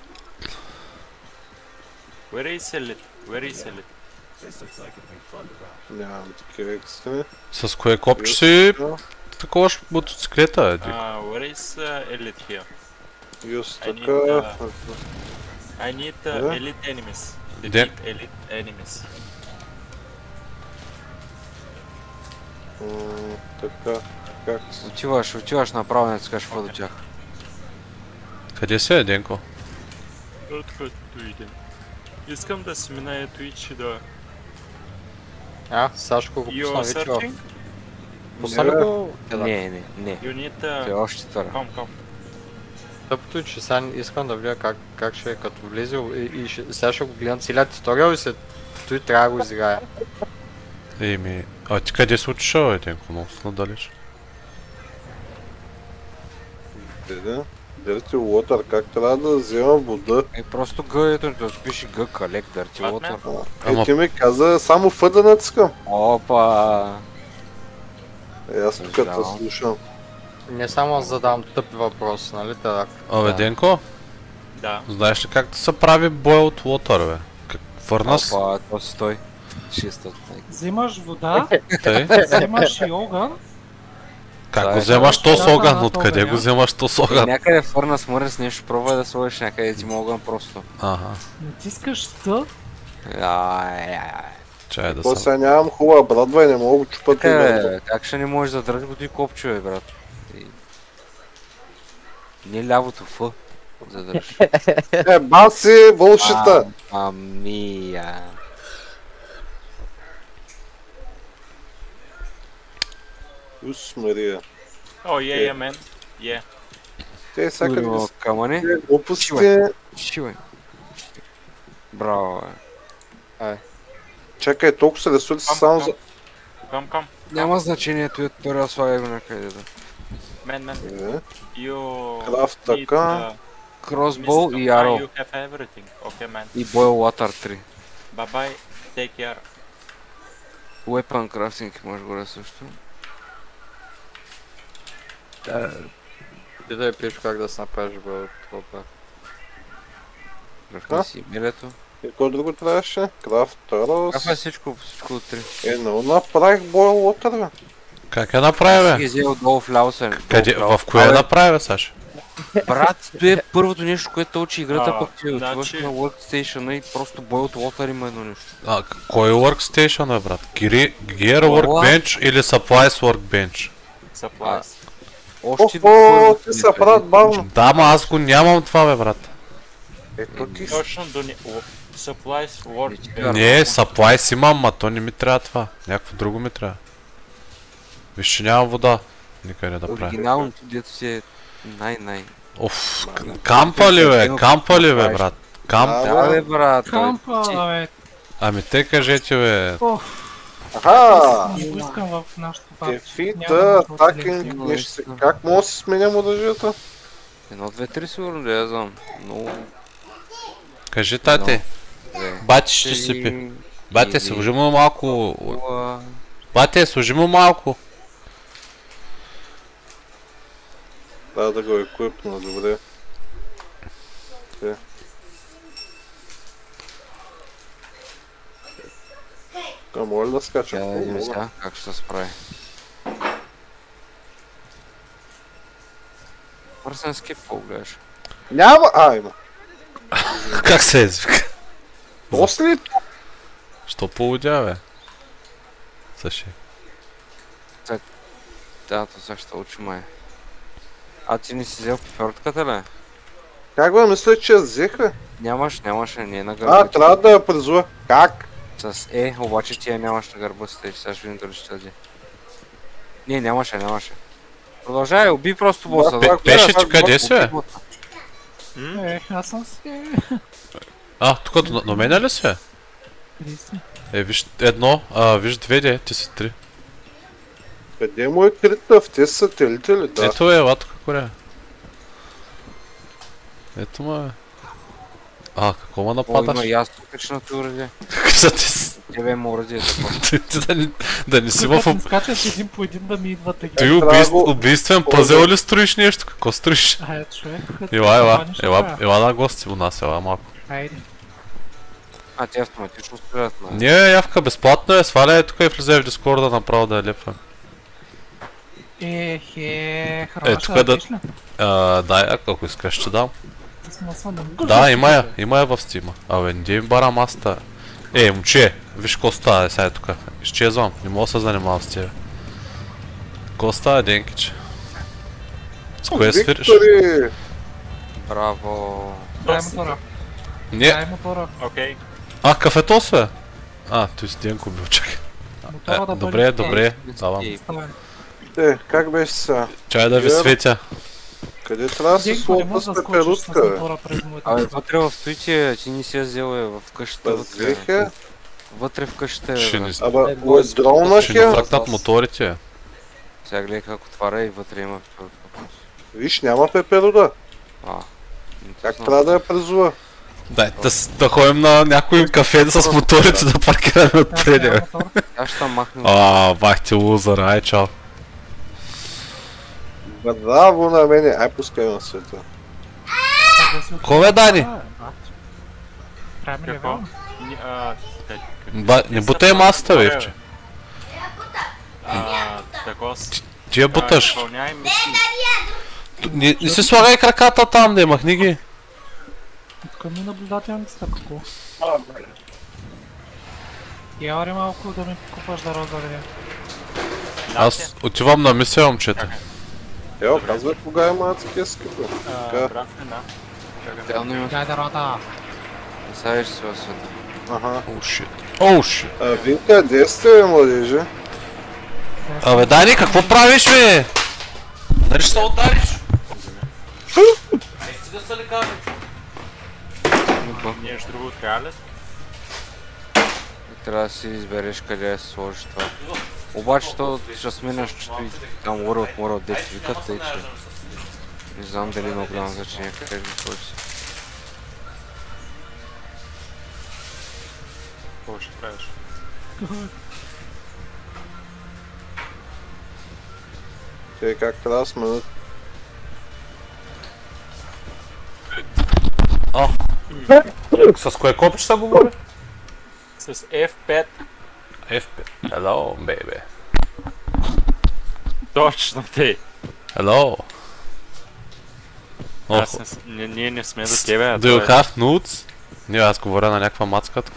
Where is Elite? Where is Elite? Нямам такива екстри. С кое копче си такова ж мотоциклета. Uh, where is uh, Elite here? Need, така. I need uh. Elite enemies. Defeat Elite enemies. Така. Как? Отиваш, отиваш направо, не цъкаш какво до тях. Къде си е, Денко? Откъдето идем. Искам да си миная Twitch и да... А, Сашко го пусна вече в... Пусна ли Не, го? Е, да. Не, не, не. You need Той е uh, още твърда. Come, come. Тъпото е, че сега искам да видя как, как ще е като влезе и, и ще, сега ще го гледам целият туториал и след той трябва да го изиграя. Еми, а ти къде си отишъл, е, Денко? Много надалеч. Деда. Dirty Water, как трябва да вземам вода? Е, просто Г, ето, да пише Г, колек, дърти лотър. Ама- Е, ти ми каза само Ф да натискам. Опа! Е, аз тук те Съжалявам. слушам. Не само аз задавам тъп въпрос, нали так? Абе, Да. Денко, Да. знаеш ли как да се прави boiled water, бе? Как върна с... Опа, то стой. Чисто. Взимаш вода, взимаш и огън, Как Да, го е, вземаш то с огън? Откъде го вземаш то с Е, огън? някъде фърна смърт с нещо, пробвай да сложиш някъде ти мога просто. Ага, натискаш Т, Ай, ай, ай. чай да съм. сега нямам хубава брадва и не мога да го именно. е, как ще не можеш да дръж го ти копче, бе, брат? Не лявото Ф. За да дръж. Е, баси, булшита! Ами, а... Ус, Мария. Oh, yeah, yeah, man. Yeah. Те всякъде Урино са камъни. тия глупости. Шивай. Браво, бе. Чакай, толкова са ресурси Кам, само кам. за... Come, come. Няма значение, той туториал слагай го някъде да. Man, man. Е, You Крафт така. Crossbow mist и man. И Boil Water 3. Bye bye. Take care. Weapon crafting може горе също. Ти да я пиеш как да се направиш бе от това. Кръвни си милето. И кой друго трябваше? Крафт Тарос. Каква е всичко, всичко от 3. Е, но направих Boil Water, бе. Как я направи, ги бе? взел долу в ляво се. Къде, в кое я бе, Саша? Брат, това е първото нещо, което учи играта, пък ти отиваш значи- на workstation и просто Boiled Water има едно нещо. А, кой workstation е, брат? Gear? Workbench или Supplies Workbench? Supplies. Още Охо, ти са правят бавно. Да, ма аз го нямам това, бе, брат. Ето ти си. Точно до не... о, Supplies Bear. Не, supplies имам, ма то не ми трябва това. Някакво друго ми трябва. Виж, че няма вода. Никъде да прави. Оригиналното дето си е най-най. Оф, кампа ли бе, кампа ли бе, брат? Камп? А, Да, бе, брат. Кампа, бе. Ами те кажете бе. Аха! Не го искам в нашото парк. Дефита, атакинг, нещо. Как мога да си сменям оръжията? Едно, две, три сигурно, да я знам. Но... Кажи тате. Бати ще сипи. Бате, служи му малко. Бате, служи му малко. Трябва да го еквипна, добре. А може ли да скачам? Тя да видим Мога. сега как ще се справи. Пърсен скип погледаш. Няма! А, има. Как се извика? После Що полудя бе? Съши. Да, то сега ще учи май. А ти не си взел пифертката ли? Как бе, мисля, че я взех, бе? Нямаш, нямаше, не е на А, гърба. трябва да я призова. Как? С Е, обаче ти я нямаш на гърба си, сега ще видим дали ще даде. Не, нямаше, нямаше. Продължай, уби просто боса. Да, беше ти къде боса. Е, аз съм си. А, тук на, на мен ли си бе? Къде си? Е, виж едно, а, виж две де, ти си три. Къде му е критъв? Те са сателите ли? Да. Ето е, ела тук коря. Ето ма е. А, какво ма О, има нападаш? и аз качнато уради. За ти с- Тебе има ти да не- Да не си в... Когато скачат един по един да ми идват Ти такива. убийств, убийствен пъзел ли строиш нещо? Какво строиш? Ай, човек. като Ела, ела, ела, така. ела на гости у нас, ела малко. Айде. А, те автоматично стрелят на... Не, явка безплатно е, сваляй тук и влезе в дискорда направо да я лепва. Ехе, храна Е, тук да-? А, дай, ако искаш ще дам. Да, има я, има я в стима. Абе, не им бара маста. Е, момче, виж какво става, е, сега е тук. Изчезвам, не мога да се занимавам с тебе. Какво става, Денкич? С кое свириш? Браво. Дай мотора. Не, Дай мотора. Окей. а, кафето се? А, той си Денко бил, чакай. Е, добре, добре, давам. Е, как беше сега? Чай да ви светя. Къде трябва да се не слопа с да пеперутка, Абе, вътре в стоите, ти не си я взел е в къщата вътре. Вътре в къщата е. Ще бе. ни, Абе, уездронах ще ни я. фрактат моторите. Сега гледай как отваря и вътре има. Виж, няма пеперуда. А. Как трябва да я призова? Дай да, да ходим на някой кафе с моторите да паркираме отпред. Аз ще махна. А, бах ти лузър, ай чао. Браво на мене. Ай, пускай на света. Да Какво бе, Дани? Какво? не бутай масата, тако с... Ти я буташ. Т- Не, не си слагай краката там, да махни ги. Тук ми наблюдателницата какво? Яри малко да ми покупаш да роза ли? Аз отивам на мисия, момчета. Ео, казвай кога има такива скъпи. А, Така. брат, не, да. Чакай. Реално има. Дай да рота. Сега ще си в света. Аха. Оу, шит. Оу, шит. А, вие къде сте, бе, младежи? Абе, Дани, какво правиш, бе? Нали ще се удариш? Ай, сега са ли кажа? Нещо друго трябва ли? Трябва да си избереш къде да си сложиш това. Обаче то ще сменяш чето и там World World дето викат, тъй че... Не знам дали има голямо значение къде да сложиш. Какво ще правиш? Те как трябва да сменят? С кое копче са говори? С F5. F5. Hello, baby. Точно те. Hello. О, Аз не, с- ние не сме за тебе, а Do you той е- have nudes? Не, аз говоря на някаква мацка тук.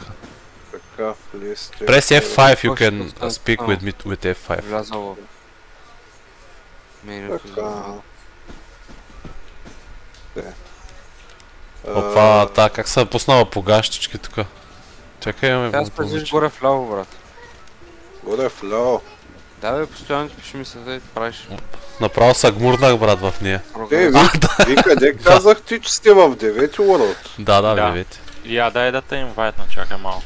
Какъв ли сте? Press F5, you can uh, speak with me with F5. Влязал в... Менюто Така. за... Опа, та, как се пуснала по гащички тук. Чакай, имаме го спазиш повече. горе вляво, брат. Горе вляво. Да, бе, постоянно ти пиши ми се, да правиш Направо се гмурнах, брат, в нея. Програма. ви, ви къде казах ти, че сте в 9 World? Да, да, Да. девете. Я дай да те инвайтна, чакай малко.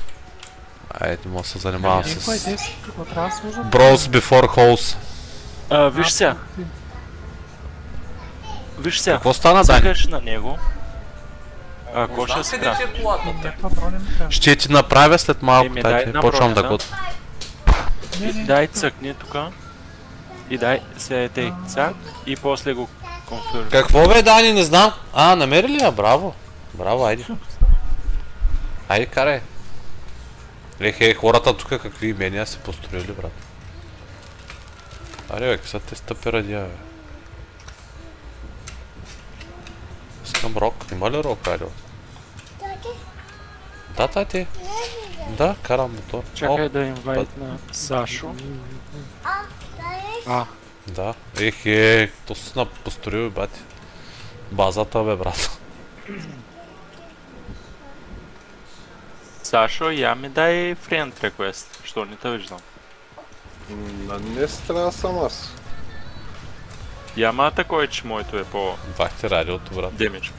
Айде, може да се занимавам Никой с... действие, какво трябва да служат? Bros before holes. А, виж сега, виж сега. Какво стана, Дани? Цъкаш на него. А, какво ще спра? Някаква броня ми трябва. Ще ти направя след малко, на Почвам да готвя. Не, не, Дай цъкни тука. И дай се тей цак и после го конфигурирай. Какво бе, Дани, не знам. А, намери ли я? Браво. Браво, айде. Айде, карай. Лехе, хората тук какви имения са построили, брат. Аре, бе, са те стъпи радия, бе. Искам рок. Има ли рок, радио? Да, тати. Да, карам мотор. Чакай О, да инвайт на Сашо. А, Да. Ехе, то си на построил, бати. Базата, бе, брат. Сашо, я ми дай friend request, що не те виждам. На днес трябва да съм аз. Я ма такой, че моето е по Бахте радиото, брат. демидж.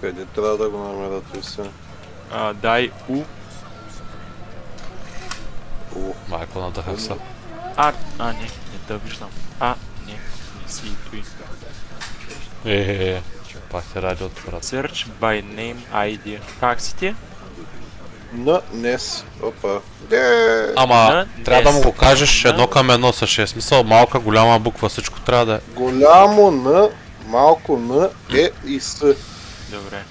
Къде трябва да го намеря ти се? А, дай У. О, Майко надъхах се. А, а, не, не те виждам. А, не, не си той. Ехе, бахте радиото, брат. Search by name ID. Как си ти? на днес. Опа. Де! Ама, На трябва да му го днес. кажеш едно към едно с 6. Смисъл, малка, голяма буква, всичко трябва да е. Голямо на, малко на, е и с. Добре.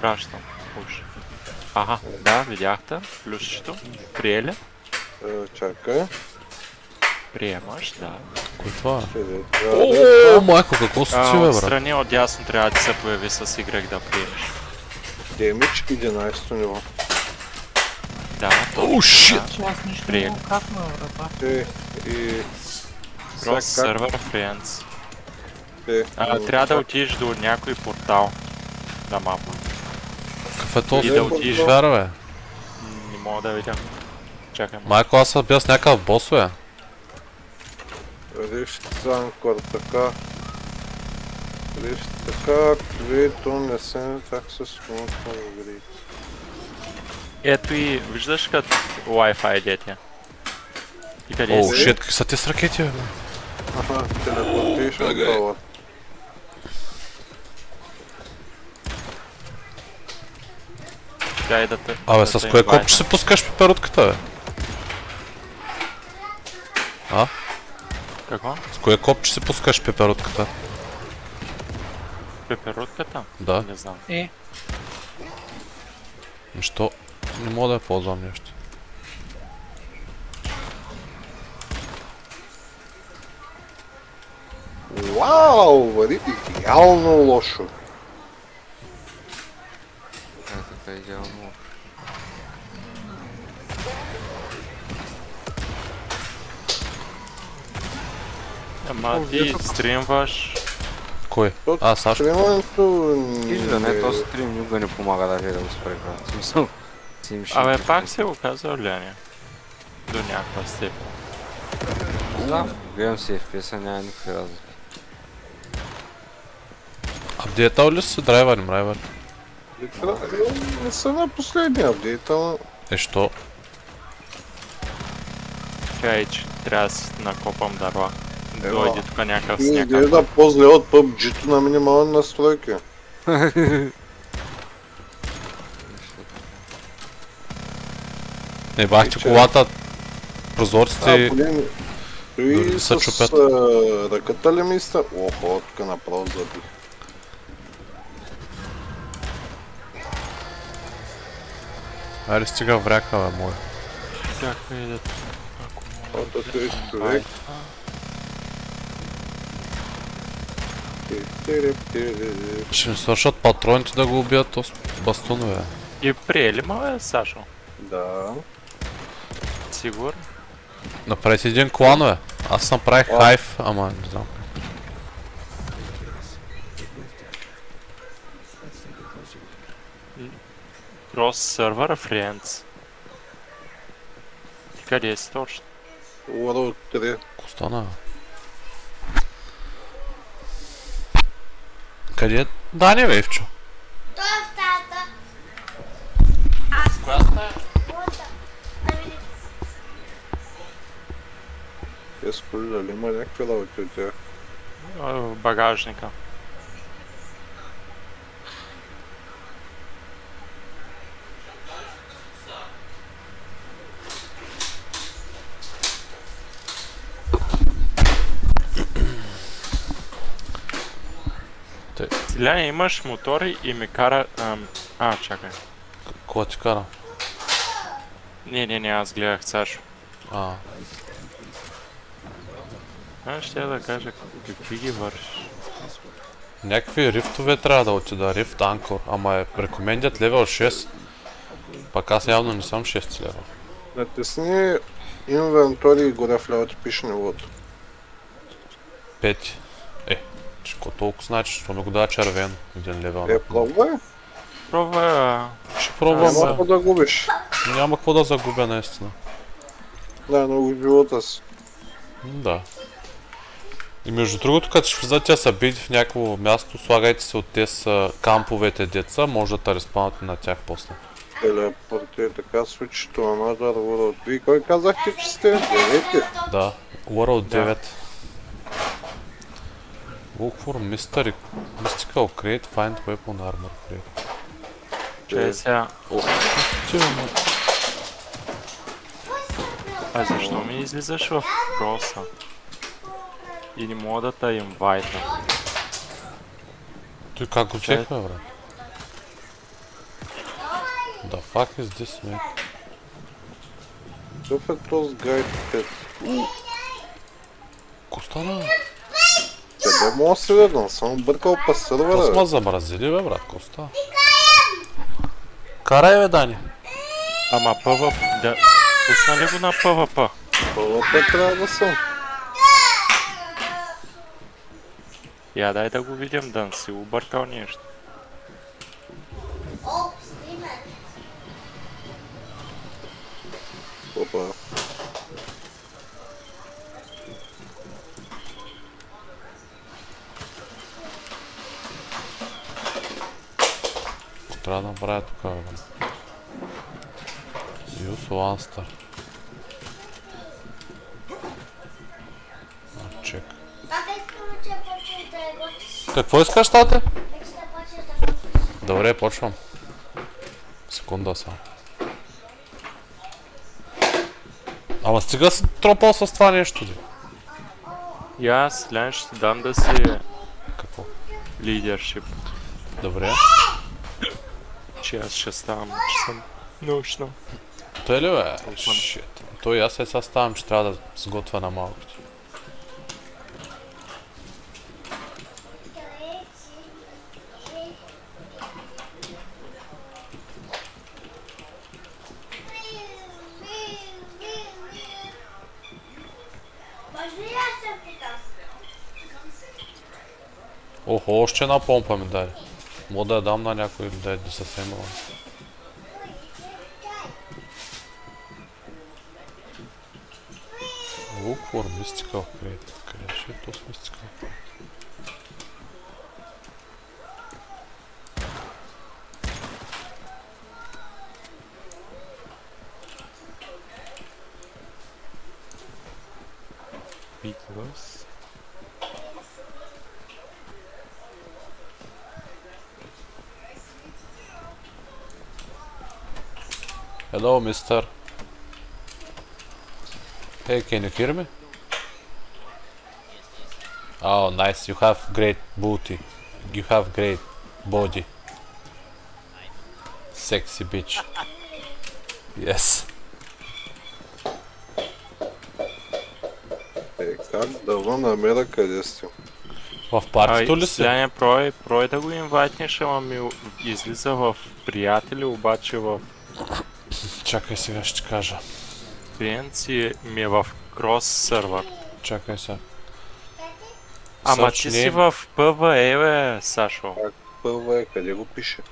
Пращам. Уж. Ага, да, видяхте. Плюсчето. Приели? Е, чакай. Приемаш, да. Кой това е? Да е? О, майко, какво ти, бе, брат? отстрани отдясно трябва да се появи с Y да приемеш. Демидж 11 ниво. Да, О, шит! аз нищо не как врата. Те и... Cross Server Friends. те... А, трябва да отидеш до някой портал на мапа. Какъв е този? И да отидеш. Вера, бе. М, Не мога да видя. Чакай. малко. Майко, аз съм бил с някакъв бос, бе. Рифт Санкор, така. Рифт така, което не се так с смутно игри. Ето и виждаш като Wi-Fi дете. И къде О, си? шит, какви са ти с ракети, бе? Аха, телепортейшн те... Абе, да с кое копче си пускаш пеперутката, бе? Какво? С кое копче си пускаш пеперутката? Пеперутката? Да. Не знам. Е, Защо? Не мога да я ползвам нещо. Вау, вари идеално лошо. Е, така идеално. Ама ти стримваш... Кой? А, Сашо. Стримането... Да не, то стрим никога не помага даже да го спре смисъл, Абе, пак се го казал Леня. До някаква степен. Знам, гледам си FPS-а, няма никакви разлики. Апдейтал ли си драйвер, мрайвер? Не са на последния апдейт, ама... Е, що? Чай, че трябва да си накопам дърва. Дойде тук някакъв сняг. изглежда по-зле от PUBG-то на минимални настройки. Не бахте Че- колата, прозорците. И не се с чупят. ръката ли ми сте? Охо, тук направо забих. Мога Ото да... той човек. Тири-тири-тири. Ще ми свършат патроните да го убият то с бастунове. И приели ма, бе, Сашо? Да. Сигур? Направете един клан, бе. Аз направих А. хайф, ама не знам. Cross Server Friends. Ти къде си точно? World 3. Остана. Къде е? Дани, бе, Ивчо. Той е в стаята. Коя стая? Да. Те споделяли, има някакви работи от тях. А, В багажника. Силяне, имаш мотори и ме кара... ам, А, чакай. Кога ти кара? Не, не, не, аз гледах Сашо. А, А, ще да кажа какви ги вършиш. някакви рифтове трябва да отида. Рифт Анкор. Ама е рекомендят левел 6. Пак аз явно не съм 6 левел. Натисни инвентори и горе вляво ти пише нивото. 5. Е, че какво толкова значи, що ми го дава червено. Един левел. Е, пробвай. Пробва... а, Ще пробвам. Няма да губиш. Няма какво да загубя наистина. Да, много живота си. М, Да. И между другото, като ще влизате да са бити в някакво място, слагайте се от те с камповете деца, може да те респаунате на тях после. Телепорти е така случи to another world. Вие кой казахте, че сте? Девети. Да. World 9. Look for mystery. Mystical crate, find weapon armor crate. Че сега... Стилно. А защо ми излизаш в кроса? И не мога да те инвайтна. Той как го Че? взехме, брат? The fuck is this, man? Какъв е този гайд 5? Костана? Къде мога да се ведам? Съм бъркал по То сървъра. сме замразили, бе, брат, Коста. Карай, бе, Дани. Ама ПВП... Да... Пусна ли го на ПВП? Първата трябва да съм. Я дай да го видим, да не си объркал нещо. О, стример. Опа. Трябва да направя тук, бе, one star. А, чек. Тата искам че почнеш да я готвиш. Какво искаш, тате? Вече да почнеш да готвиш. Добре, почвам. Секунда само. Ама стига си тропал с това нещо, ли? И аз, Лян, ще дам да си Какво? лидершип. Добре. Че аз ще ставам, че съм научно. Той ли бе? Шит. Той аз сега ставам, че трябва да сготвя на? Е. Питам? Охо, още една помпа ми дай. Мога да я дам на някой или да я снимала. Look for mystical crate. Къде ще е този mystical crate? Beatles. Hello, mister. Hey, can you hear me? Oh, nice. You have great booty. You have great body. Sexy bitch. Yes. Е, как да го намеря къде сте? В партито ли си? Сляне, прой, прой да го инвайтнеш, ама ми у- излиза в приятели, обаче в Чакай сега ще ти кажа. клиент си ми е в крос сервер. Чакай сега. Ама ти си name. в PvE, бе, Сашо. Първа е, къде го пише?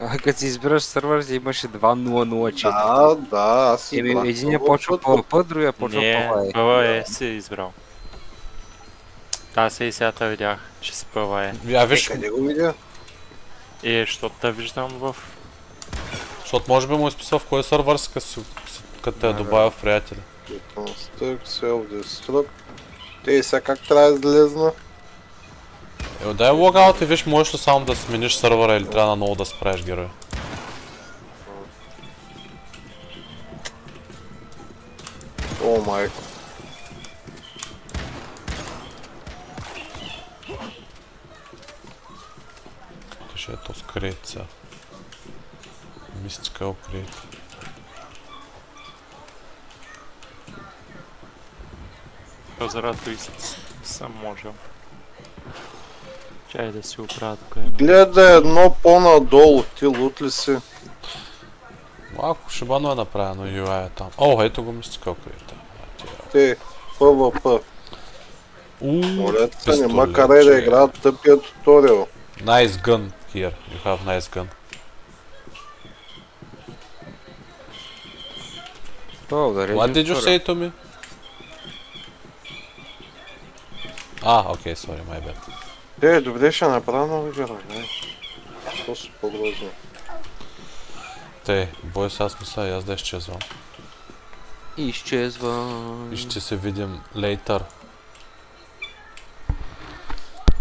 А, като си избираш сървър, си имаше 2004. Да, да, аз си Еми, единия много почва. PvP, другия почва Не, PvE. PvE си избрал. Аз и сега те видях, че си PvE. Е, виж, къде го видя? Е, защото те виждам в... защото може би му изписва в кой сървър си, като си- като те е добавил в приятели. Construct, self-destruct. Те и сега как трябва да излезна? Е, дай логаут и виж, можеш ли само да смениш сървъра или трябва на ново да справиш героя. О, майко. Къде ще е то скрит сега? Mystical Crate. С- съм можел. Чай да си оправя тук едно. Гледай едно по-надолу, ти лут ли си? Малко шибано е направено UI е там. О, ето го Mystical Crate. А, ти е. Те, PvP. Моля се, не ма карай да играят тъпия туториал. Nice gun here. You have nice gun. Благодаря. What did you say to me? А, окей, sorry, my bad. Те, добре ще направя нови герой, не? То са по-грозни. Те, бой сега смисъл и аз да изчезвам. Изчезва. И ще се видим later.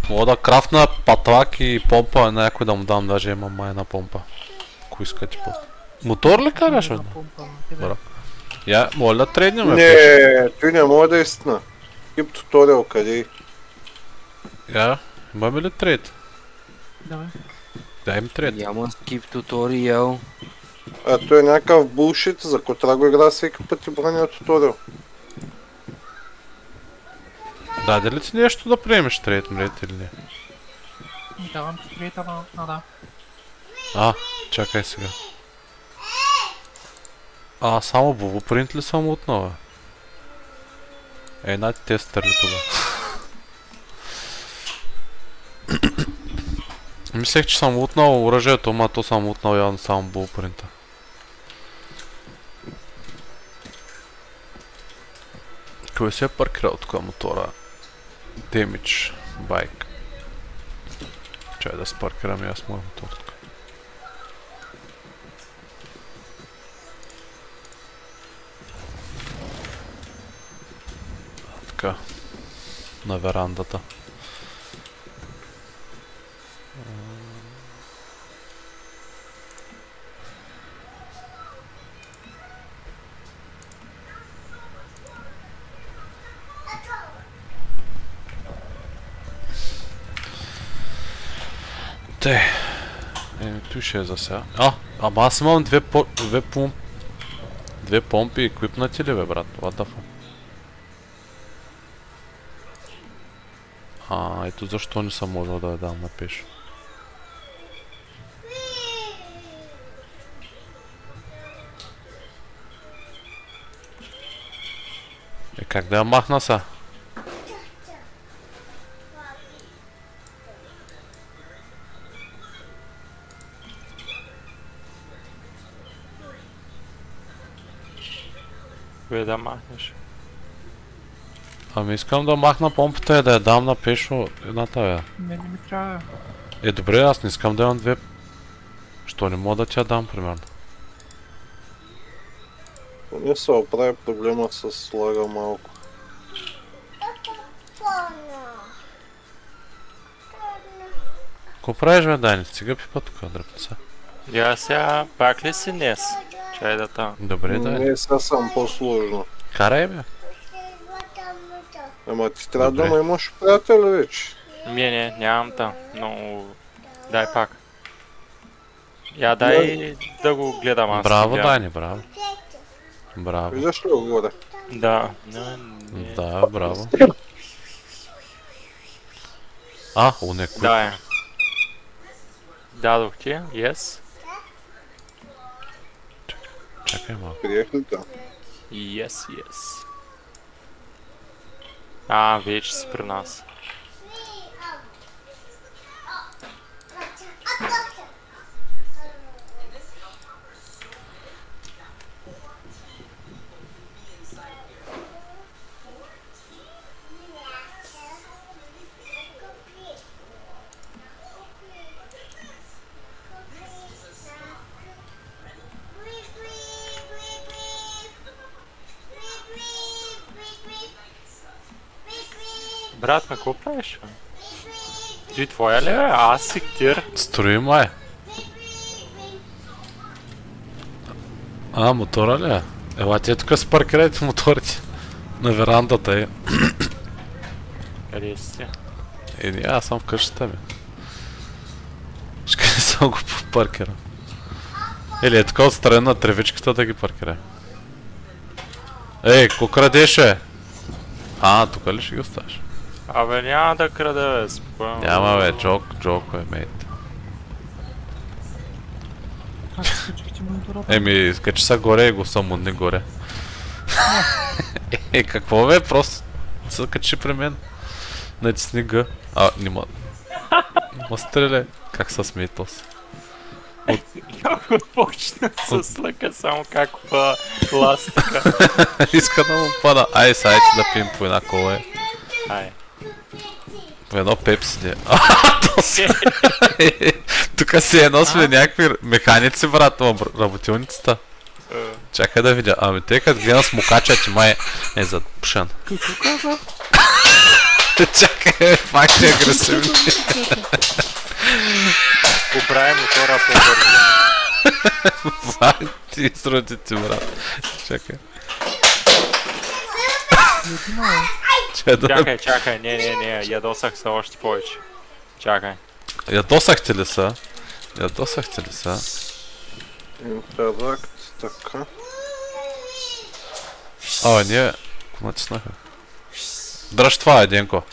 Мога да крафна патрак и помпа, някой да му дам, даже имам май една помпа. Ако искате по. Мотор ли караш? Браво. Я, моля да трейднем. Не, той не може да е истина. Тип туториал къде? Я, имаме ли трейд? Давай. Дай им трейд. Няма скип туториал. А той е някакъв булшит, за който трябва да го игра всеки път и броня туториал. Даде ли ти нещо да приемеш трейд, мред или не? Давам ти трета на, на да. А, чакай сега. А, само бубопринт ли съм отново? Е, на тестър ли това? Мислех, че съм утнал оръжието, ама то съм утнал явно само бубопринта. Кой се е паркирал тук мотора? Damage Bike. Чай да спаркирам и аз моя мотор тук. Така. На верандата. Те. Еми, той ще е за сега. А, ама аз имам две, по... две пум... Две помпи еквипнати ли бе, брат? What the fuck? А, ето защо не съм можел да я дам на пеш. Е, как да я махна са? Кое да махнеш? Ами искам да махна помпата и да я дам на пешо едната бе. Не, не ми трябва. Е, добре, аз не искам да имам две. Що не мога да ти я дам, примерно? Не се оправи проблема с слага малко. Ко правиш, бе, Дани? Стига пипа тук, дръпница. Я сега пак ли си днес? Чай да там. Добре, да. Не, сега съм по-сложно. Карай, бе. Ама ти трябва да Добре. ме имаш приятели вече. Не, не, нямам там, но дай пак. Я дай да го гледам аз. Браво. Дани, браво. Браво. Виждаш ли го горе? Да. Не, не. Да, браво. А, уне, кои... Да е. Дадох ти, yes. Чакай малко. Приех ли те? Yes, yes. А, вече си при нас. Брат, ме какво правиш? Ти твоя ли е? Аз си тир. Строи май. А, мотора ли е? Ела, ти тук си паркирайте моторите. На верандата е. Къде си? Е, не, аз съм в къщата ми. Ще не съм го паркирам. Или е така отстрани на тревичката да ги паркира. Ей, ко крадеш е? А, тук ли ще ги оставиш? Абе няма да крада, бе, спокойно. Няма бе, джок, джок е, мейт. Монитора? Еми, качи са горе и го самудни горе. е, какво бе, просто се качи при мен. Натисни Г. А, нима... Ма стреля. Как се смее този? Много почна с лъка, само как па ластика. Иска да му пада. Ай, сега ти да пием по една кола е. Ай. Едно пепси де. Тук си едно сме някакви механици, брат, в работилницата. Е, Чакай да видя. Ами те като гледам смукача ти май е задпушен. Какво каза? Чакай, пак ще е агресивни. Поправи мотора по-бързо. Ти сроди ти, брат. Чакай. Чакай да... Чакай, чакай, не, не, не, ядосах се още повече. Чакай. Ядосахте ли са? Ядосахте ли са? Интеракт, така. А, ние... Натиснаха? Дръж това, Еденко.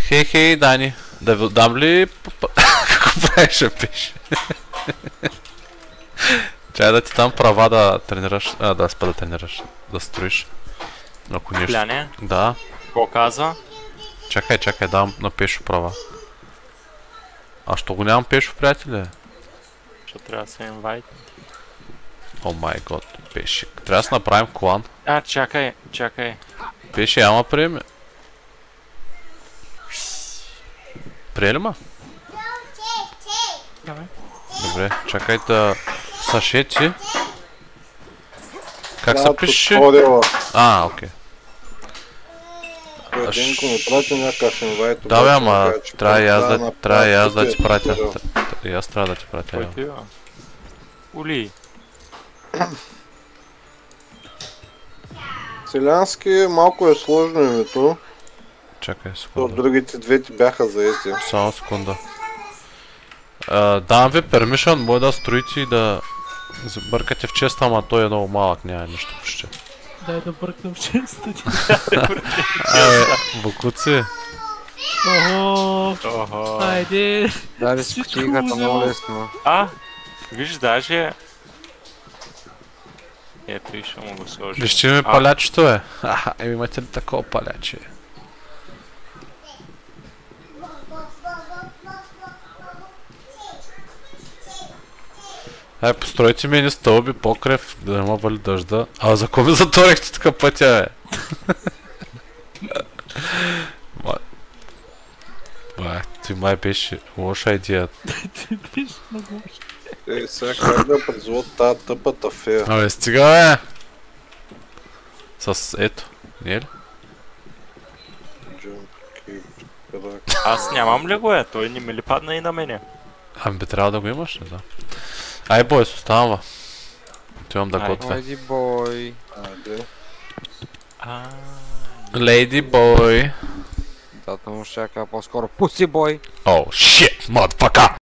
Хей, хей, Дани. Да ви дам ли... Какво правиш, а Чай да ти дам права да тренираш... А, да, спа да тренираш. Да строиш. Ако нещо... Пляне, Да. какво казва? Чакай, чакай, дам на Пешо права. А що го нямам Пешо, приятеле? Ще трябва да се инвайт. О май гот, Пеши. Трябва да си направим клан. А, чакай, чакай. Пеши, ама приеме. Приели ма? Добре, чакай да... Сашети. Как се пише? А, окей. Единко ми прати някакъв инвайт. Да бе, ама трябва и аз да, да трябва и аз да направя ти пратя. И аз трябва да ти пратя. Кой да. отива? Ули. Селянски малко е сложно името, Чакай то секунда. другите две ти бяха заети. Само секунда. Давам ви permission, може да строите и да забъркате в честа, ама той е много малък, няма нищо почти. Дай да бъркнем в честите. Абе, букуци. Охо, айде. Даде с Всичко кутийката му много лесно. А, виж даже... Ето и ще му го сложи. Вижте ми А. палячето е. Аха, еми имате ли такова паляче? Ай, постройте ми едни стълби, покрив, да не ма вали дъжда. А за кого ми заторихте тук пътя, бе? Ма... Ба, ти май беше лоша идея. Ти беше много лош. Е, сега как да призват тази тъпата фея? Абе, стига, бе! С ето, не е ли? Аз нямам ли го е? Той не ми ли падна и на мене? Ами би трябва да го имаш, не знам. Ай, бойс, оставам. Отивам да Ай, готвя. Айди бой. Айде. А, Lady boy. Тата му ще чака по-скоро. Пуси бой! Oh shit, motherfucker!